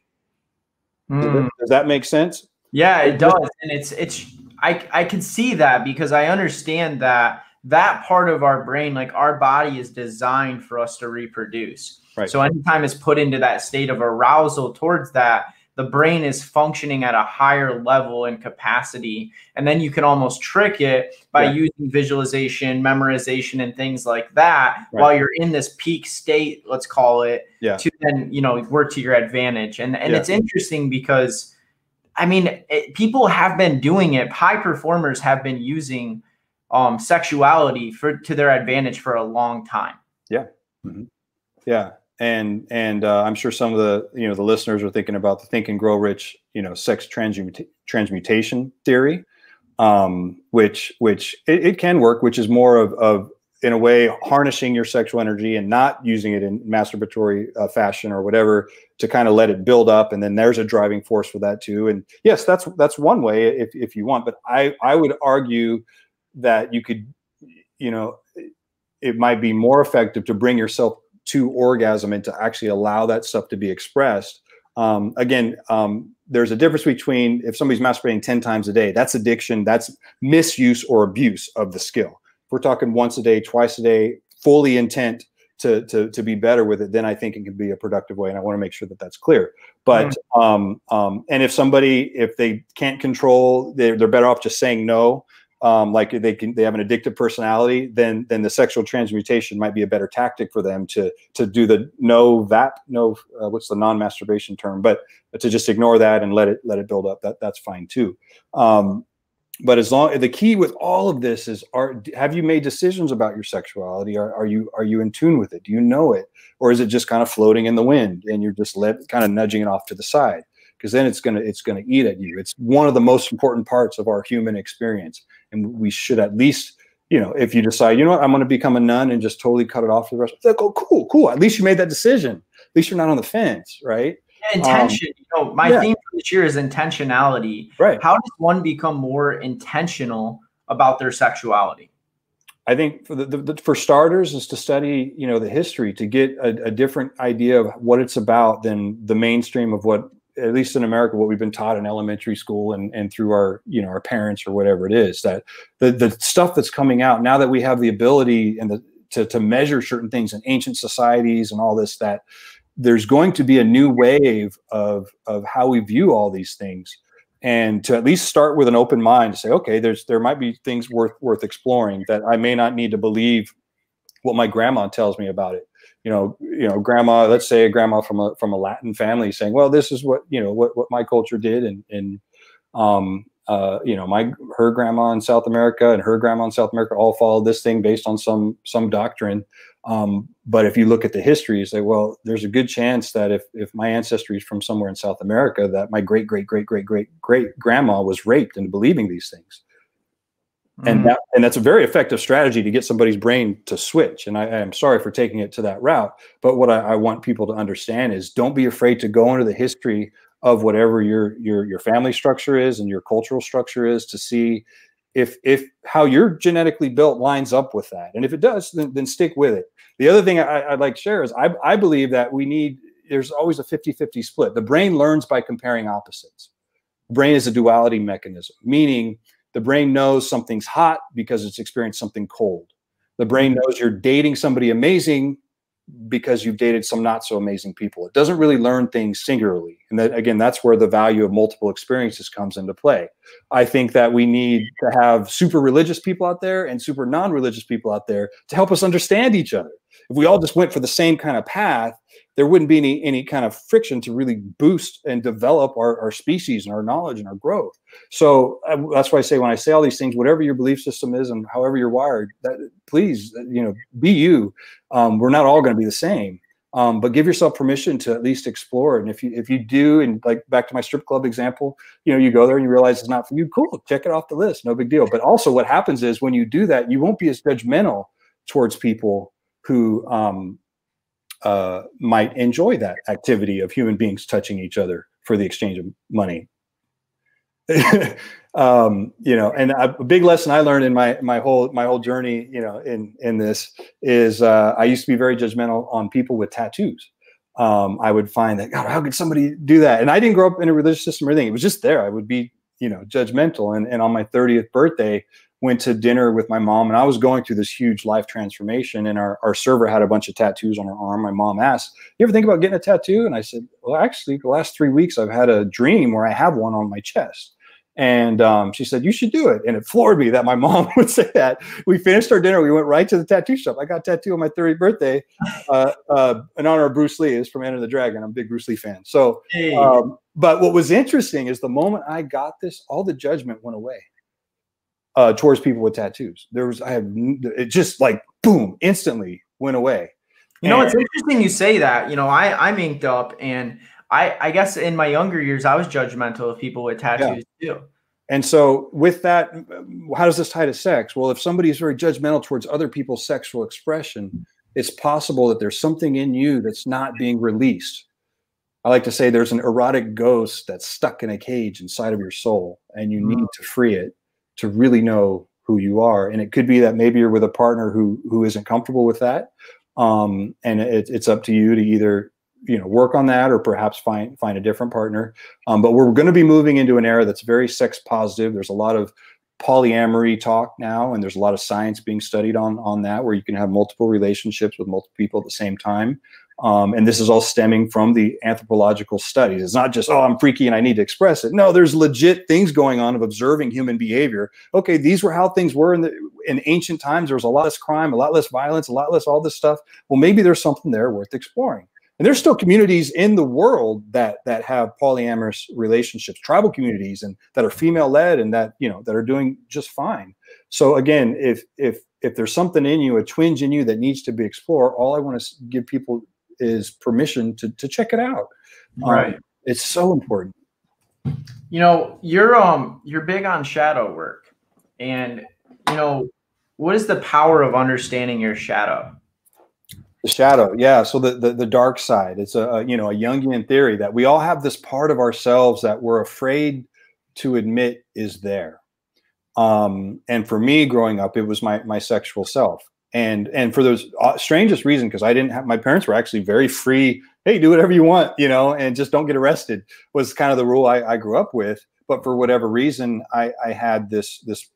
S2: Mm. Does, that, does, that, make sense?
S1: Yeah, it does. And it's, it's, I, I can see that because I understand that that part of our brain, like our body is designed for us to reproduce. Right. So anytime it's put into that state of arousal towards that, the brain is functioning at a higher level and capacity. And then you can almost trick it by yeah. using visualization, memorization, and things like that right. while you're in this peak state, let's call it, yeah. to then, you know, work to your advantage. And and yeah. it's interesting because I mean, it, people have been doing it. High performers have been using um, sexuality for to their advantage for a long time.
S2: Yeah. Mm-hmm. Yeah and and uh, I'm sure some of the you know the listeners are thinking about the Think and Grow Rich you know sex transmut- transmutation theory, um, which which it, it, can work, which is more of, of in a way harnessing your sexual energy and not using it in masturbatory uh, fashion or whatever to kind of let it build up and then there's a driving force for that too and yes that's that's one way if, if you want but i i would argue that you could you know it might be more effective to bring yourself to orgasm and to actually allow that stuff to be expressed. Um, again, um, there's a difference between if somebody's masturbating 10 times a day, that's addiction, that's misuse or abuse of the skill. If we're talking once a day, twice a day, fully intent to, to, to be better with it, then I think it can be a productive way. And I want to make sure that that's clear. But, mm-hmm. um, um, and if somebody, if they can't control, they're, they're better off just saying no um, like they can they have an addictive personality, then then the sexual transmutation might be a better tactic for them to to do the NoFap no uh, what's the non masturbation term, but, but to just ignore that and let it let it build up. That that's fine too. Um, but as long the key with all of this is are have you made decisions about your sexuality? Are, are you are you in tune with it? Do you know it? Or is it just kind of floating in the wind and you're just let kind of nudging it off to the side? Because then it's gonna it's gonna eat at you. It's one of the most important parts of our human experience and we should at least you know if you decide you know what? I'm going to become a nun and just totally cut it off for the rest of like oh cool cool. At least you made that decision. At least you're not on the fence right?
S1: Intention um, you know my yeah. theme for this year is intentionality.
S2: Right.
S1: How does one become more intentional about their sexuality?
S2: I think for the, the, for starters is to study, you know, the history to get a, a, different idea of what it's about than the mainstream of what at least in America, what we've been taught in elementary school and, and through our, you know, our parents or whatever it is, that the, the stuff that's coming out now that we have the ability and the, to, to measure certain things in ancient societies and all this, that there's going to be a new wave of, of how we view all these things. And to at least start with an open mind to say, okay, there's, there might be things worth, worth exploring that I may not need to believe what my grandma tells me about it you know, you know, grandma, let's say a grandma from a from a Latin family saying, well, this is what you know what what my culture did, and and um, uh, you know, my her grandma in South America and her grandma in South America all followed this thing based on some some doctrine. Um, but if you look at the history, you say, well, there's a good chance that if if my ancestry is from somewhere in South America, that my great great great great great great grandma was raped into believing these things and mm-hmm. that and that's a very effective strategy to get somebody's brain to switch. And I, I am sorry for taking it to that route but what I, I, want people to understand is don't be afraid to go into the history of whatever your your your family structure is and your cultural structure is to see if if how you're genetically built lines up with that. And if it does then, then stick with it. The other thing I, would like to share is I, I believe that we need there's always a 50-50 split. The brain learns by comparing opposites. Brain is a duality mechanism meaning the brain knows something's hot because it's experienced something cold. The brain knows you're dating somebody amazing because you've dated some not so amazing people. It doesn't really learn things singularly. And that again, that's where the value of multiple experiences comes into play. I think that we need to have super religious people out there and super non-religious people out there to help us understand each other. If we all just went for the same kind of path, there wouldn't be any any kind of friction to really boost and develop our, our species and our knowledge and our growth. So uh, that's why I say when I say all these things, whatever your belief system is and however you're wired, that please you know be you. Um, we're not all going to be the same. Um, but give yourself permission to at least explore. And if you if you do, and like back to my strip club example, you know, you go there and you realize it's not for you, cool, check it off the list, no big deal. But also, what happens is when you do that, you won't be as judgmental towards people who um, uh, might enjoy that activity of human beings touching each other for the exchange of money. um, you know, and a, big lesson I learned in my my whole my whole journey, you know, in in this is uh, I used to be very judgmental on people with tattoos. Um, I would find that God, how could somebody do that? And I didn't grow up in a religious system or anything. It was just there. I would be, you know, judgmental. And and on my 30th birthday, went to dinner with my mom and I was going through this huge life transformation and our, our server had a bunch of tattoos on her arm. My mom asked, you ever think about getting a tattoo? And I said, well, actually the last three weeks I've had a dream where I have one on my chest. And um, she said, you should do it. And it floored me that my mom would say that. We finished our dinner. We went right to the tattoo shop. I got a tattoo on my 30th birthday uh, uh, in honor of Bruce Lee. Is from Enter the Dragon. I'm a big Bruce Lee fan. So, um, but what was interesting is the moment I got this, all the judgment went away uh, towards people with tattoos. There was I have it just like boom instantly went away.
S1: You know, and, it's interesting you say that. You know, I I'm inked up, and I I guess in my younger years I was judgmental of people with tattoos yeah. too.
S2: And so, with that, how does this tie to sex? Well, if somebody is very judgmental towards other people's sexual expression, it's possible that there's something in you that's not being released. I like to say there's an erotic ghost that's stuck in a cage inside of your soul, and you need mm. to free it to really know who you are. And it could be that maybe you're with a partner who who isn't comfortable with that, um, and it, it's up to you to either you know work on that or perhaps find find a different partner. Um, but we're going to be moving into an era that's very sex positive. There's a lot of polyamory talk now, and there's a lot of science being studied on on that, where you can have multiple relationships with multiple people at the same time. Um, and this is all stemming from the anthropological studies. It's not just, oh, I'm freaky and I need to express it. No, there's legit things going on of observing human behavior. Okay, these were how things were in the in ancient times. There was a lot less crime, a lot less violence, a lot less all this stuff. Well, maybe there's something there worth exploring. And there's still communities in the world that that have polyamorous relationships, tribal communities, and that are female led and that you know that are doing just fine. So again, if if if there's something in you, a twinge in you that needs to be explored, all I want to give people is permission to to check it out.
S1: Um, right.
S2: Um, it's so important.
S1: You know, you're um you're big on shadow work, and you know, what is the power of understanding your shadow?
S2: The shadow, yeah. So the, the the dark side. It's a you know a Jungian theory that we all have this part of ourselves that we're afraid to admit is there. Um, and for me, growing up, it was my my sexual self and and for those uh, strangest reason because i didn't have my parents were actually very free hey do whatever you want you know and just don't get arrested was kind of the rule i, I grew up with. But for whatever reason i i had this this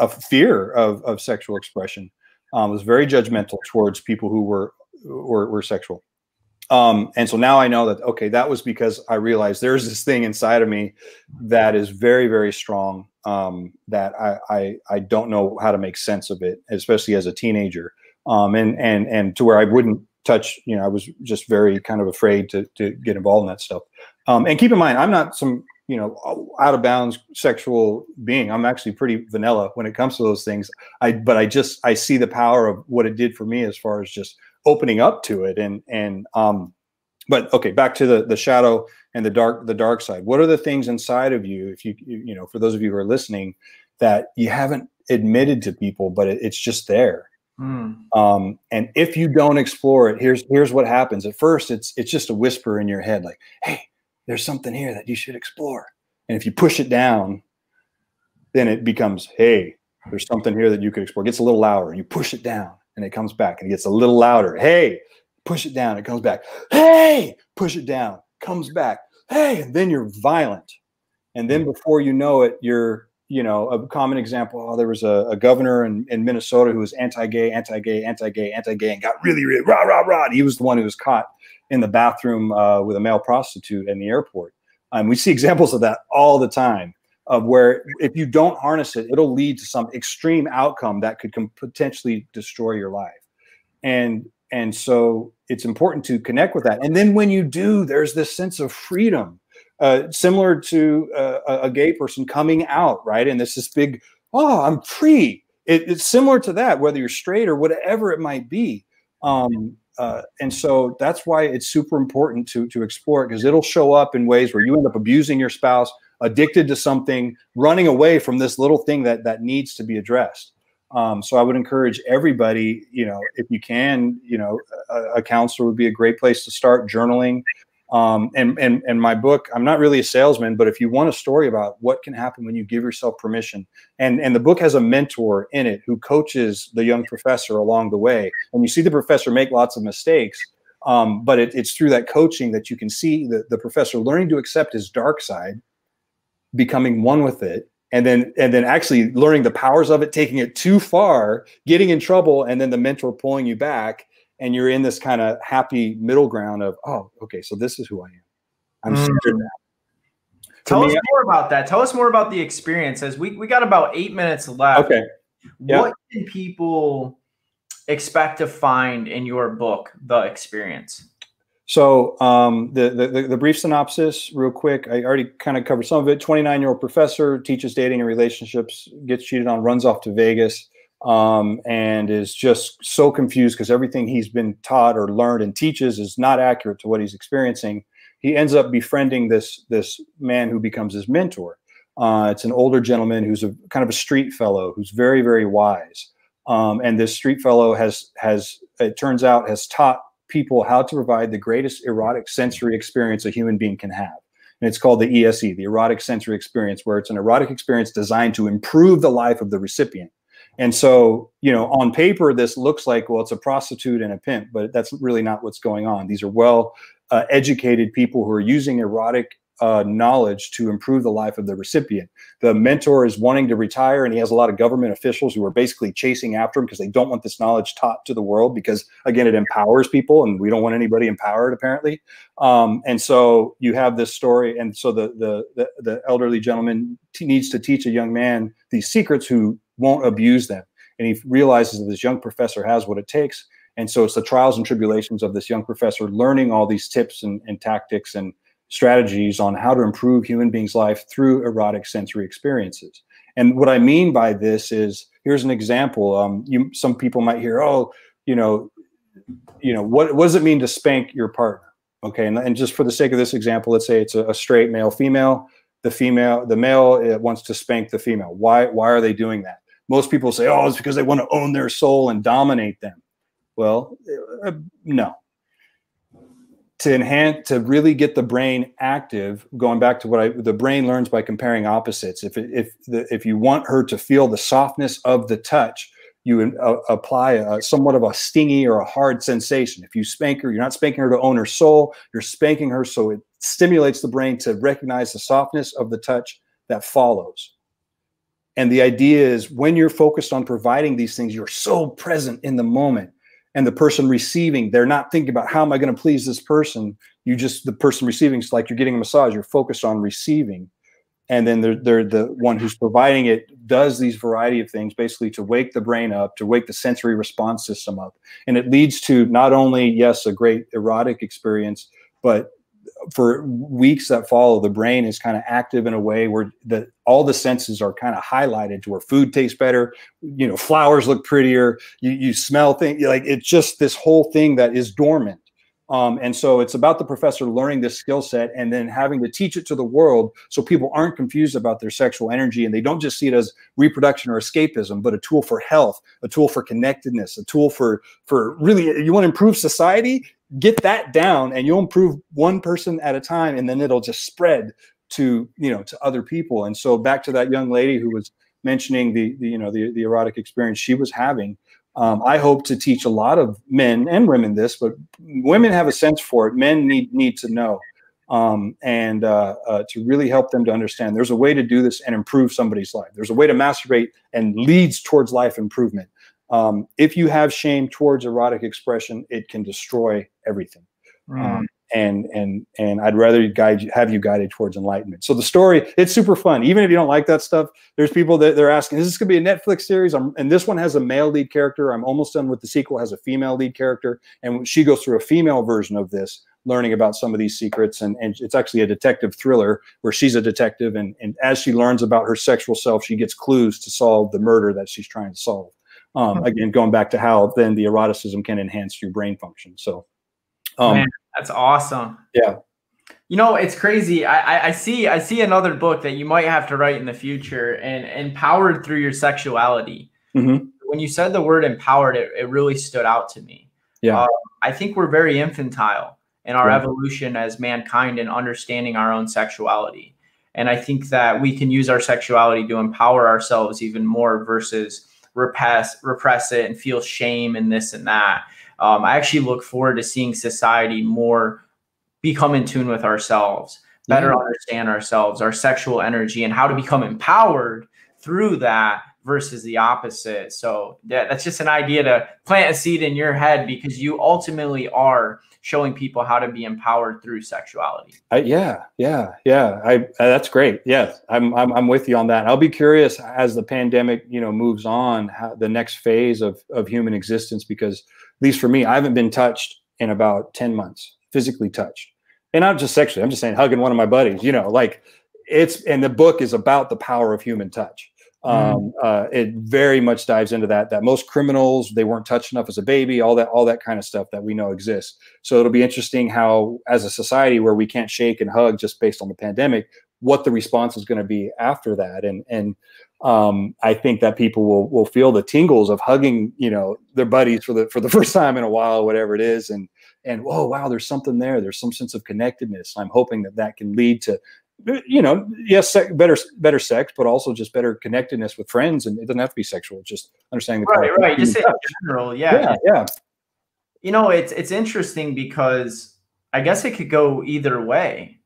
S2: a fear of of sexual expression um, was very judgmental towards people who were were, were sexual um, and so now I know that okay, that was because I realized there's this thing inside of me that is very, very strong. Um, that I, I I don't know how to make sense of it, especially as a teenager. Um, and and and to where I wouldn't touch. You know, I was just very kind of afraid to to get involved in that stuff. Um, and keep in mind, I'm not some you know out of bounds sexual being. I'm actually pretty vanilla when it comes to those things. I but I just I see the power of what it did for me as far as just opening up to it and and um but okay back to the the shadow and the dark the dark side. What are the things inside of you if you you know for those of you who are listening that you haven't admitted to people but it, it's just there? Mm. um and if you don't explore it here's here's what happens. At first it's it's just a whisper in your head like hey there's something here that you should explore. And if you push it down then it becomes hey there's something here that you could explore. It gets a little louder and you push it down and it comes back and it gets a little louder. Hey, push it down. It comes back. Hey, push it down. Comes back. Hey, and then you're violent. And then before you know it, you're you know, a common example. Oh, there was a, a governor in, in Minnesota who was anti-gay, anti-gay, anti-gay, anti-gay, and got really, really rah rah rah. He was the one who was caught in the bathroom uh, with a male prostitute in the airport. And we see examples of that all the time of where if you don't harness it, it'll lead to some extreme outcome that could potentially destroy your life. And and so it's important to connect with that. And then when you do, there's this sense of freedom, uh, similar to uh, a gay person coming out, right? And this this big, oh, I'm free. It, it's similar to that, whether you're straight or whatever it might be. Um, uh, and so that's why it's super important to to explore it because it'll show up in ways where you end up abusing your spouse, addicted to something, running away from this little thing that that needs to be addressed. Um, so I would encourage everybody, you know, if you can, you know, a, a counselor would be a great place to start journaling. Um, and and and my book, I'm not really a salesman, but if you want a story about what can happen when you give yourself permission, and and the book has a mentor in it who coaches the young professor along the way, and you see the professor make lots of mistakes, um, but it, it's through that coaching that you can see the, the professor learning to accept his dark side, becoming one with it, and then and then actually learning the powers of it, taking it too far, getting in trouble, and then the mentor pulling you back and you're in this kind of happy middle ground of oh okay so this is who i am. I'm mm. centered now.
S1: Tell us more about that. Tell us more about the experience as we, we got about eight minutes left.
S2: Okay.
S1: Yep. what can people expect to find in your book the experience
S2: so um, the, the, the brief synopsis, real quick. I already kind of covered some of it. Twenty nine year old professor teaches dating and relationships, gets cheated on, runs off to Vegas, um, and is just so confused because everything he's been taught or learned and teaches is not accurate to what he's experiencing. He ends up befriending this this man who becomes his mentor. Uh, it's an older gentleman who's a kind of a street fellow who's very very wise. Um, and this street fellow has has it turns out has taught people how to provide the greatest erotic sensory experience a human being can have. And it's called the ESE, the erotic sensory experience, where it's an erotic experience designed to improve the life of the recipient. And so, you know, on paper, this looks like, well, it's a prostitute and a pimp, but that's really not what's going on. These are well uh, educated people who are using erotic uh, knowledge to improve the life of the recipient. The mentor is wanting to retire, and he has a lot of government officials who are basically chasing after him because they don't want this knowledge taught to the world because, again, it empowers people, and we don't want anybody empowered, apparently. Um, and so you have this story, and so the the the, the elderly gentleman needs to teach a young man these secrets who won't abuse them. And he realizes that this young professor has what it takes. And so it's the trials and tribulations of this young professor learning all these tips and, and tactics and strategies on how to improve human beings' life through erotic sensory experiences. And what I mean by this is here's an example. Um, you, some people might hear, oh, you know, you know, what, what does it mean to spank your partner? Okay, and, and just for the sake of this example, let's say it's a, a straight male female. The female, the male uh, wants to spank the female. Why? Why are they doing that? most people say, oh, it's because they want to own their soul and dominate them. Well, uh, no. To enhance, to really get the brain active, going back to what I, the brain learns by comparing opposites. If it, if the, if you want her to feel the softness of the touch, you uh, apply a, somewhat of a stingy or a hard sensation. If you spank her, you're not spanking her to own her soul. You're spanking her so it stimulates the brain to recognize the softness of the touch that follows. And the idea is when you're focused on providing these things, you're so present in the moment. And the person receiving, they're not thinking about how am I going to please this person. You just, the person receiving is like you're getting a massage, you're focused on receiving. And then they're, they're the one who's providing it does these variety of things basically to wake the brain up, to wake the sensory response system up. And it leads to not only, yes, a great erotic experience, but for weeks that follow, the brain is kind of active in a way where the all the senses are kind of highlighted to where food tastes better, you know, flowers look prettier, you you smell things like it's just this whole thing that is dormant. Um, and so it's about the professor learning this skill set and then having to teach it to the world so people aren't confused about their sexual energy and they don't just see it as reproduction or escapism, but a tool for health, a tool for connectedness, a tool for for really you want to improve society, get that down and you'll improve one person at a time and then it'll just spread to you know to other people and so back to that young lady who was mentioning the, the you know the, the erotic experience she was having um, i hope to teach a lot of men and women this but women have a sense for it men need need to know um, and uh, uh, to really help them to understand there's a way to do this and improve somebody's life. There's a way to masturbate and leads towards life improvement. Um, if you have shame towards erotic expression, it can destroy everything. Mm. Um, and and and I'd rather guide you, have you guided towards enlightenment. So the story, it's super fun. Even if you don't like that stuff, there's people that they're asking, is this going to be a Netflix series? I'm, and this one has a male lead character. I'm almost done with the sequel. Has a female lead character, and she goes through a female version of this, learning about some of these secrets. And and it's actually a detective thriller where she's a detective, and and as she learns about her sexual self, she gets clues to solve the murder that she's trying to solve. Um, again, going back to how then the eroticism can enhance your brain function. So.
S1: Um, Man that's awesome.
S2: Yeah.
S1: You know, it's crazy. I, I, I see I see another book that you might have to write in the future and empowered through your sexuality. Mm-hmm. When you said the word empowered, it, it really stood out to me.
S2: Yeah. Uh,
S1: I think we're very infantile in our yeah. evolution as mankind and understanding our own sexuality. And I think that we can use our sexuality to empower ourselves even more versus repress repress it and feel shame and this and that um, I actually look forward to seeing society more become in tune with ourselves, better yeah. understand ourselves, our sexual energy, and how to become empowered through that versus the opposite. So yeah, that's just an idea to plant a seed in your head because you ultimately are showing people how to be empowered through sexuality.
S2: Yeah, yeah, yeah. I, uh, that's great. Yes, I'm, I'm, I'm with you on that. I'll be curious as the pandemic, you know, moves on, how the next phase of of human existence because at least for me, I haven't been touched in about 10 months, physically touched. And not just sexually, I'm just saying hugging one of my buddies, you know, like it's, and the book is about the power of human touch. Mm-hmm. Um, uh, it very much dives into that, that most criminals, they weren't touched enough as a baby, all that, all that kind of stuff that we know exists. So it'll be interesting how, as a society where we can't shake and hug just based on the pandemic, what the response is going to be after that. And, and, um, I think that people will will feel the tingles of hugging, you know, their buddies for the for the first time in a while, whatever it is, and and whoa, wow, there's something there. There's some sense of connectedness. I'm hoping that that can lead to, you know, yes, better better sex, but also just better connectedness with friends, and it doesn't have to be sexual. Just understanding
S1: the right, right, just in general, yeah,
S2: yeah, yeah.
S1: You know, it's it's interesting because I guess it could go either way.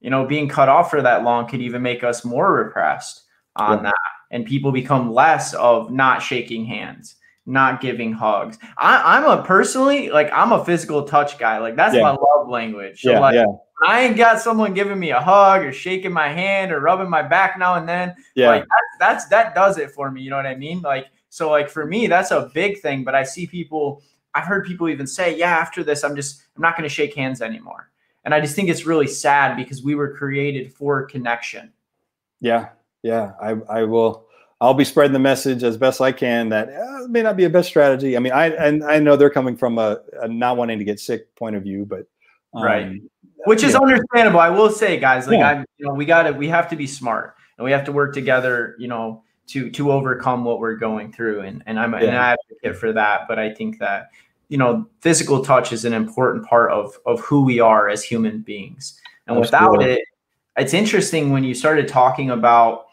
S1: You know, being cut off for that long could even make us more repressed on yeah. that and people become less of not shaking hands not giving hugs I, am a personally like i'm a physical touch guy like that's yeah. my love language so
S2: yeah,
S1: like
S2: yeah.
S1: I ain't got someone giving me a hug or shaking my hand or rubbing my back now and then.
S2: Yeah.
S1: Like that's, that's that does it for me you know what i mean? Like so like for me that's a big thing but i see people i've heard people even say yeah after this i'm just i'm not going to shake hands anymore. And i just think it's really sad because we were created for connection.
S2: Yeah yeah, I, I will. I'll be spreading the message as best I can that uh, may not be a best strategy. I mean, I and I know they're coming from a, a, not wanting to get sick point of view, but
S1: um, right, which is understandable. I will say, guys, like yeah. I, you know, we got to we have to be smart and we have to work together. You know, to to overcome what we're going through, and and I'm yeah. an advocate for that. But I think that you know, physical touch is an important part of of who we are as human beings, and Absolutely. without it, it's interesting when you started talking about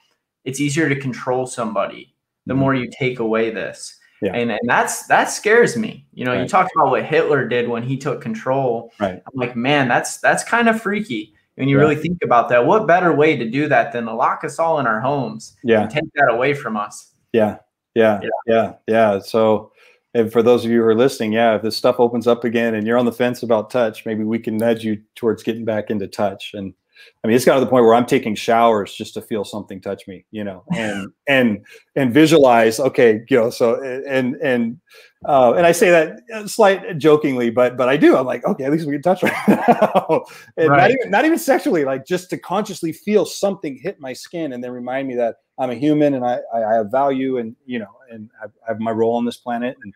S1: it's easier to control somebody the mm-hmm. more you take away this. Yeah. And, and that's that scares me. You know, right. you talked about what Hitler did when he took control.
S2: Right.
S1: I'm like, man, that's that's kind of freaky. When you yeah. really think about that, what better way to do that than to lock us all in our homes?
S2: Yeah.
S1: take that away from us.
S2: Yeah. Yeah. Yeah. Yeah. Yeah. So and for those of you who are listening, yeah, if this stuff opens up again and you're on the fence about touch, maybe we can nudge you towards getting back into touch. And I mean, it's got to the point where I'm taking showers just to feel something touch me, you know, and and and visualize. Okay, you know, so and and uh, and I say that slight jokingly, but but I do. I'm like, okay, at least we can touch right now, and right. not even not even sexually, like just to consciously feel something hit my skin, and then remind me that I'm a human and I I have value, and you know, and I have my role on this planet, and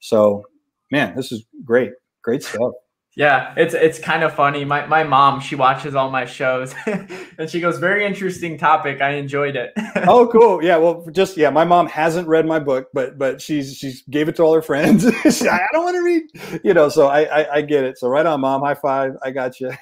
S2: so, man, this is great, great stuff.
S1: Yeah, it's it's kind of funny. My my mom, she watches all my shows and she goes, "Very interesting topic. I enjoyed it."
S2: oh, cool. Yeah, well, just yeah, my mom hasn't read my book, but but she's she's gave it to all her friends. she, I don't want to read, you know, so I, I, I get it. So right on, mom. High five. I got you.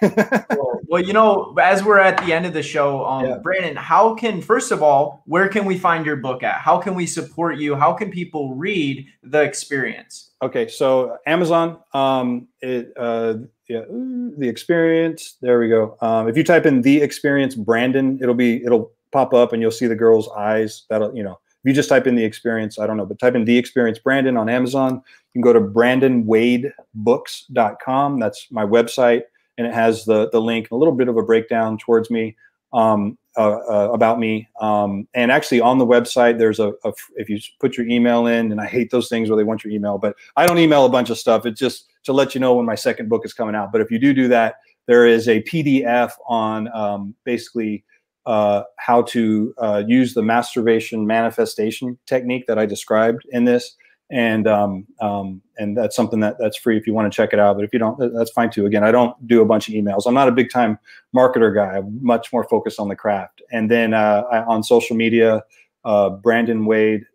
S1: Well, you know, as we're at the end of the show, um yeah. Brandon, how can first of all, where can we find your book at? How can we support you? How can people read the experience?
S2: Okay, so Amazon, um, it, uh, yeah, the experience. There we go. Um, if you type in the experience Brandon, it'll be it'll pop up and you'll see the girl's eyes. That'll you know. If you just type in the experience, I don't know, but type in the experience Brandon on Amazon. You can go to brandonwadebooks.com. That's my website, and it has the the link, a little bit of a breakdown towards me. Um, uh, uh, about me. Um, and actually, on the website, there's a, a, if you put your email in, and I hate those things where they want your email, but I don't email a bunch of stuff. It's just to let you know when my second book is coming out. But if you do do that, there is a PDF on um, basically uh, how to uh, use the masturbation manifestation technique that I described in this and um, um, and that's something that that's free if you want to check it out. But if you don't, that's fine too. Again, I don't do a bunch of emails. I'm not a big time marketer guy. I'm much more focused on the craft. And then uh, I, on social media, uh, Brandon Wade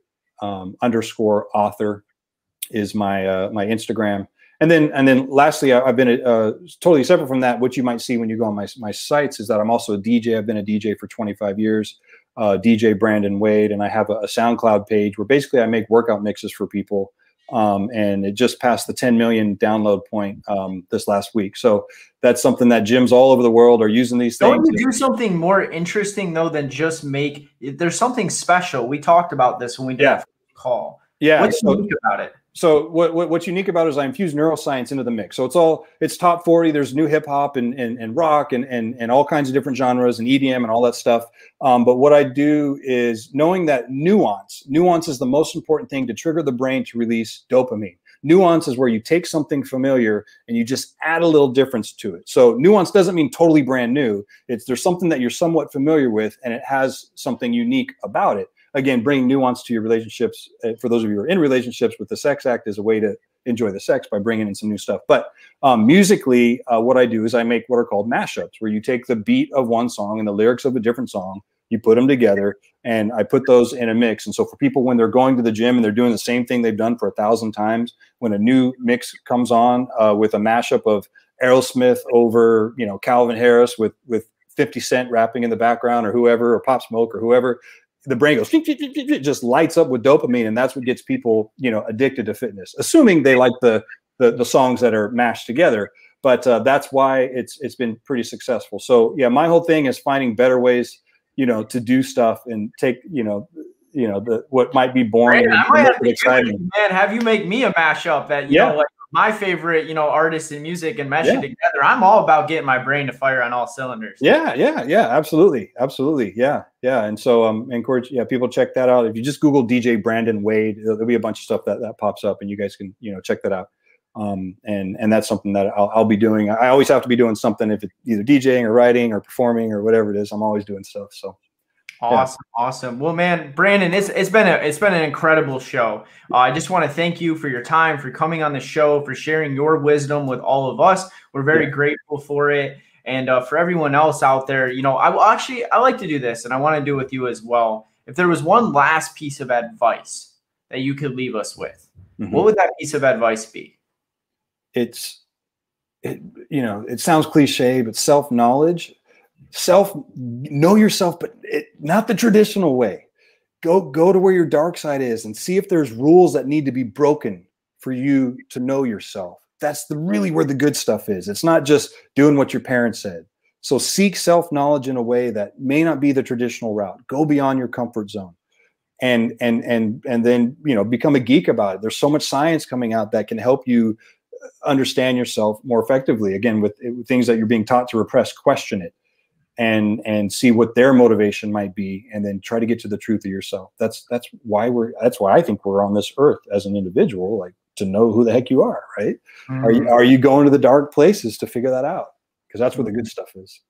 S2: um, underscore author is my uh, my Instagram. And then and then lastly, I, have been uh, totally separate from that. What you might see when you go on my my sites is that I'm also a DJ. I've been a DJ for 25 years uh, DJ Brandon Wade, and I have a, a, SoundCloud page where basically I make workout mixes for people. Um, and it just passed the 10 million download point um, this last week. So that's something that gyms all over the world are using these
S1: Don't
S2: things.
S1: Don't you do something more interesting though than just make? There's something special. We talked about this when we did yeah. call.
S2: Yeah.
S1: What's so, unique about it?
S2: So what, what, what's unique about it is I infuse neuroscience into the mix. So it's all it's top 40. There's new hip hop and, and, and rock and, and and all kinds of different genres and EDM and all that stuff. Um, but what I do is knowing that nuance, nuance is the most important thing to trigger the brain to release dopamine. Nuance is where you take something familiar and you just add a little difference to it. So nuance doesn't mean totally brand new. It's there's something that you're somewhat familiar with and it has something unique about it again, bringing nuance to your relationships. Uh, for those of you who are in relationships with the sex act is a way to enjoy the sex by bringing in some new stuff. But um, musically, uh, what I do is I make what are called mashups, where you take the beat of one song and the lyrics of a different song, you put them together, and I put those in a mix. And so for people when they're going to the gym and they're doing the same thing they've done for a thousand times, when a new mix comes on uh, with a mashup of Aerosmith over, you know, Calvin Harris with with 50 Cent rapping in the background or whoever, or Pop Smoke or whoever, the brain goes just lights up with dopamine and that's what gets people you know addicted to fitness assuming they like the the, the songs that are mashed together. But uh, that's why it's it's been pretty successful. So yeah my whole thing is finding better ways you know to do stuff and take you know you know the what might be boring
S1: and, and have exciting. Man have you make me a mashup that you yeah. know like my favorite, you know, artists and music and meshing yeah. together. I'm all about getting my brain to fire on all cylinders.
S2: Yeah, yeah, yeah, absolutely, absolutely, yeah, yeah. And so, um, encourage, yeah, people check that out. If you just Google DJ Brandon Wade, there'll be a bunch of stuff that that pops up, and you guys can, you know, check that out. Um, and and that's something that I'll, I'll be doing. I always have to be doing something if it's either DJing or writing or performing or whatever it is. I'm always doing stuff. So.
S1: Awesome, yeah. awesome. Well, man, Brandon, it's it's been a it's been an incredible show. Uh, I just want to thank you for your time, for coming on the show, for sharing your wisdom with all of us. We're very yeah. grateful for it, and uh, for everyone else out there. You know, I will actually I like to do this, and I want to do with you as well. If there was one last piece of advice that you could leave us with, mm-hmm. what would that piece of advice be?
S2: It's, it you know, it sounds cliche, but self knowledge self know yourself but it, not the traditional way. Go go to where your dark side is and see if there's rules that need to be broken for you to know yourself. That's the really where the good stuff is. It's not just doing what your parents said. So seek self knowledge in a way that may not be the traditional route. Go beyond your comfort zone. And and and and then you know become a geek about it. There's so much science coming out that can help you understand yourself more effectively. Again with, with things that you're being taught to repress question it and and see what their motivation might be and then try to get to the truth of yourself that's that's why we're that's why i think we're on this earth as an individual like to know who the heck you are right mm. are you mm-hmm. are you going to the dark places to figure that out because that's where the good mm-hmm. stuff is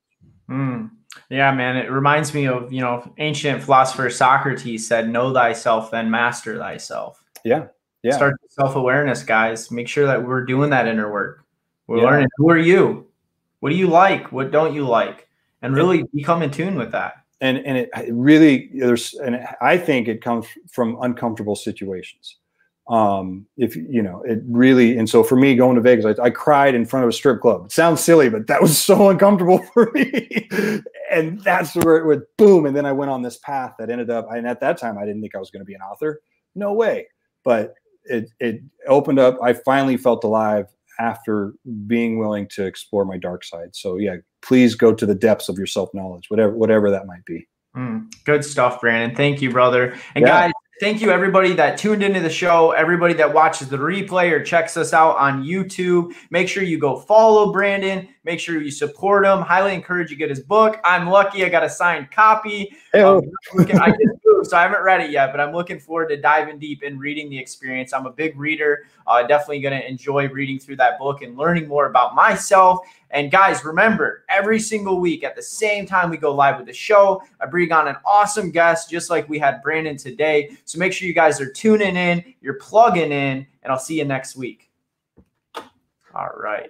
S1: mm. yeah man it reminds me of you know ancient philosopher socrates said know thyself then master thyself
S2: yeah yeah
S1: start self-awareness guys make sure that we're doing that inner work we're yeah. learning who are you what do you like what don't you like and really become in tune with that.
S2: And and it really there's and I think it comes from uncomfortable situations. Um, if you know it really and so for me going to Vegas, I, I cried in front of a strip club. It sounds silly, but that was so uncomfortable for me. and that's where it would boom. And then I went on this path that ended up. And at that time, I didn't think I was going to be an author. No way. But it it opened up. I finally felt alive after being willing to explore my dark side. So yeah, please go to the depths of your self knowledge, whatever whatever that might be.
S1: Mm, good stuff, Brandon. Thank you, brother. And yeah. guys, thank you everybody that tuned into the show, everybody that watches the replay or checks us out on YouTube. Make sure you go follow Brandon. Make sure you support him. Highly encourage you get his book. I'm lucky I got a signed copy. Um, I just moved, so I haven't read it yet, but I'm looking forward to diving deep in reading the experience. I'm a big reader. Uh, definitely going to enjoy reading through that book and learning more about myself. And guys, remember, every single week at the same time we go live with the show, I bring on an awesome guest, just like we had Brandon today. So make sure you guys are tuning in, you're plugging in, and I'll see you next week. All right.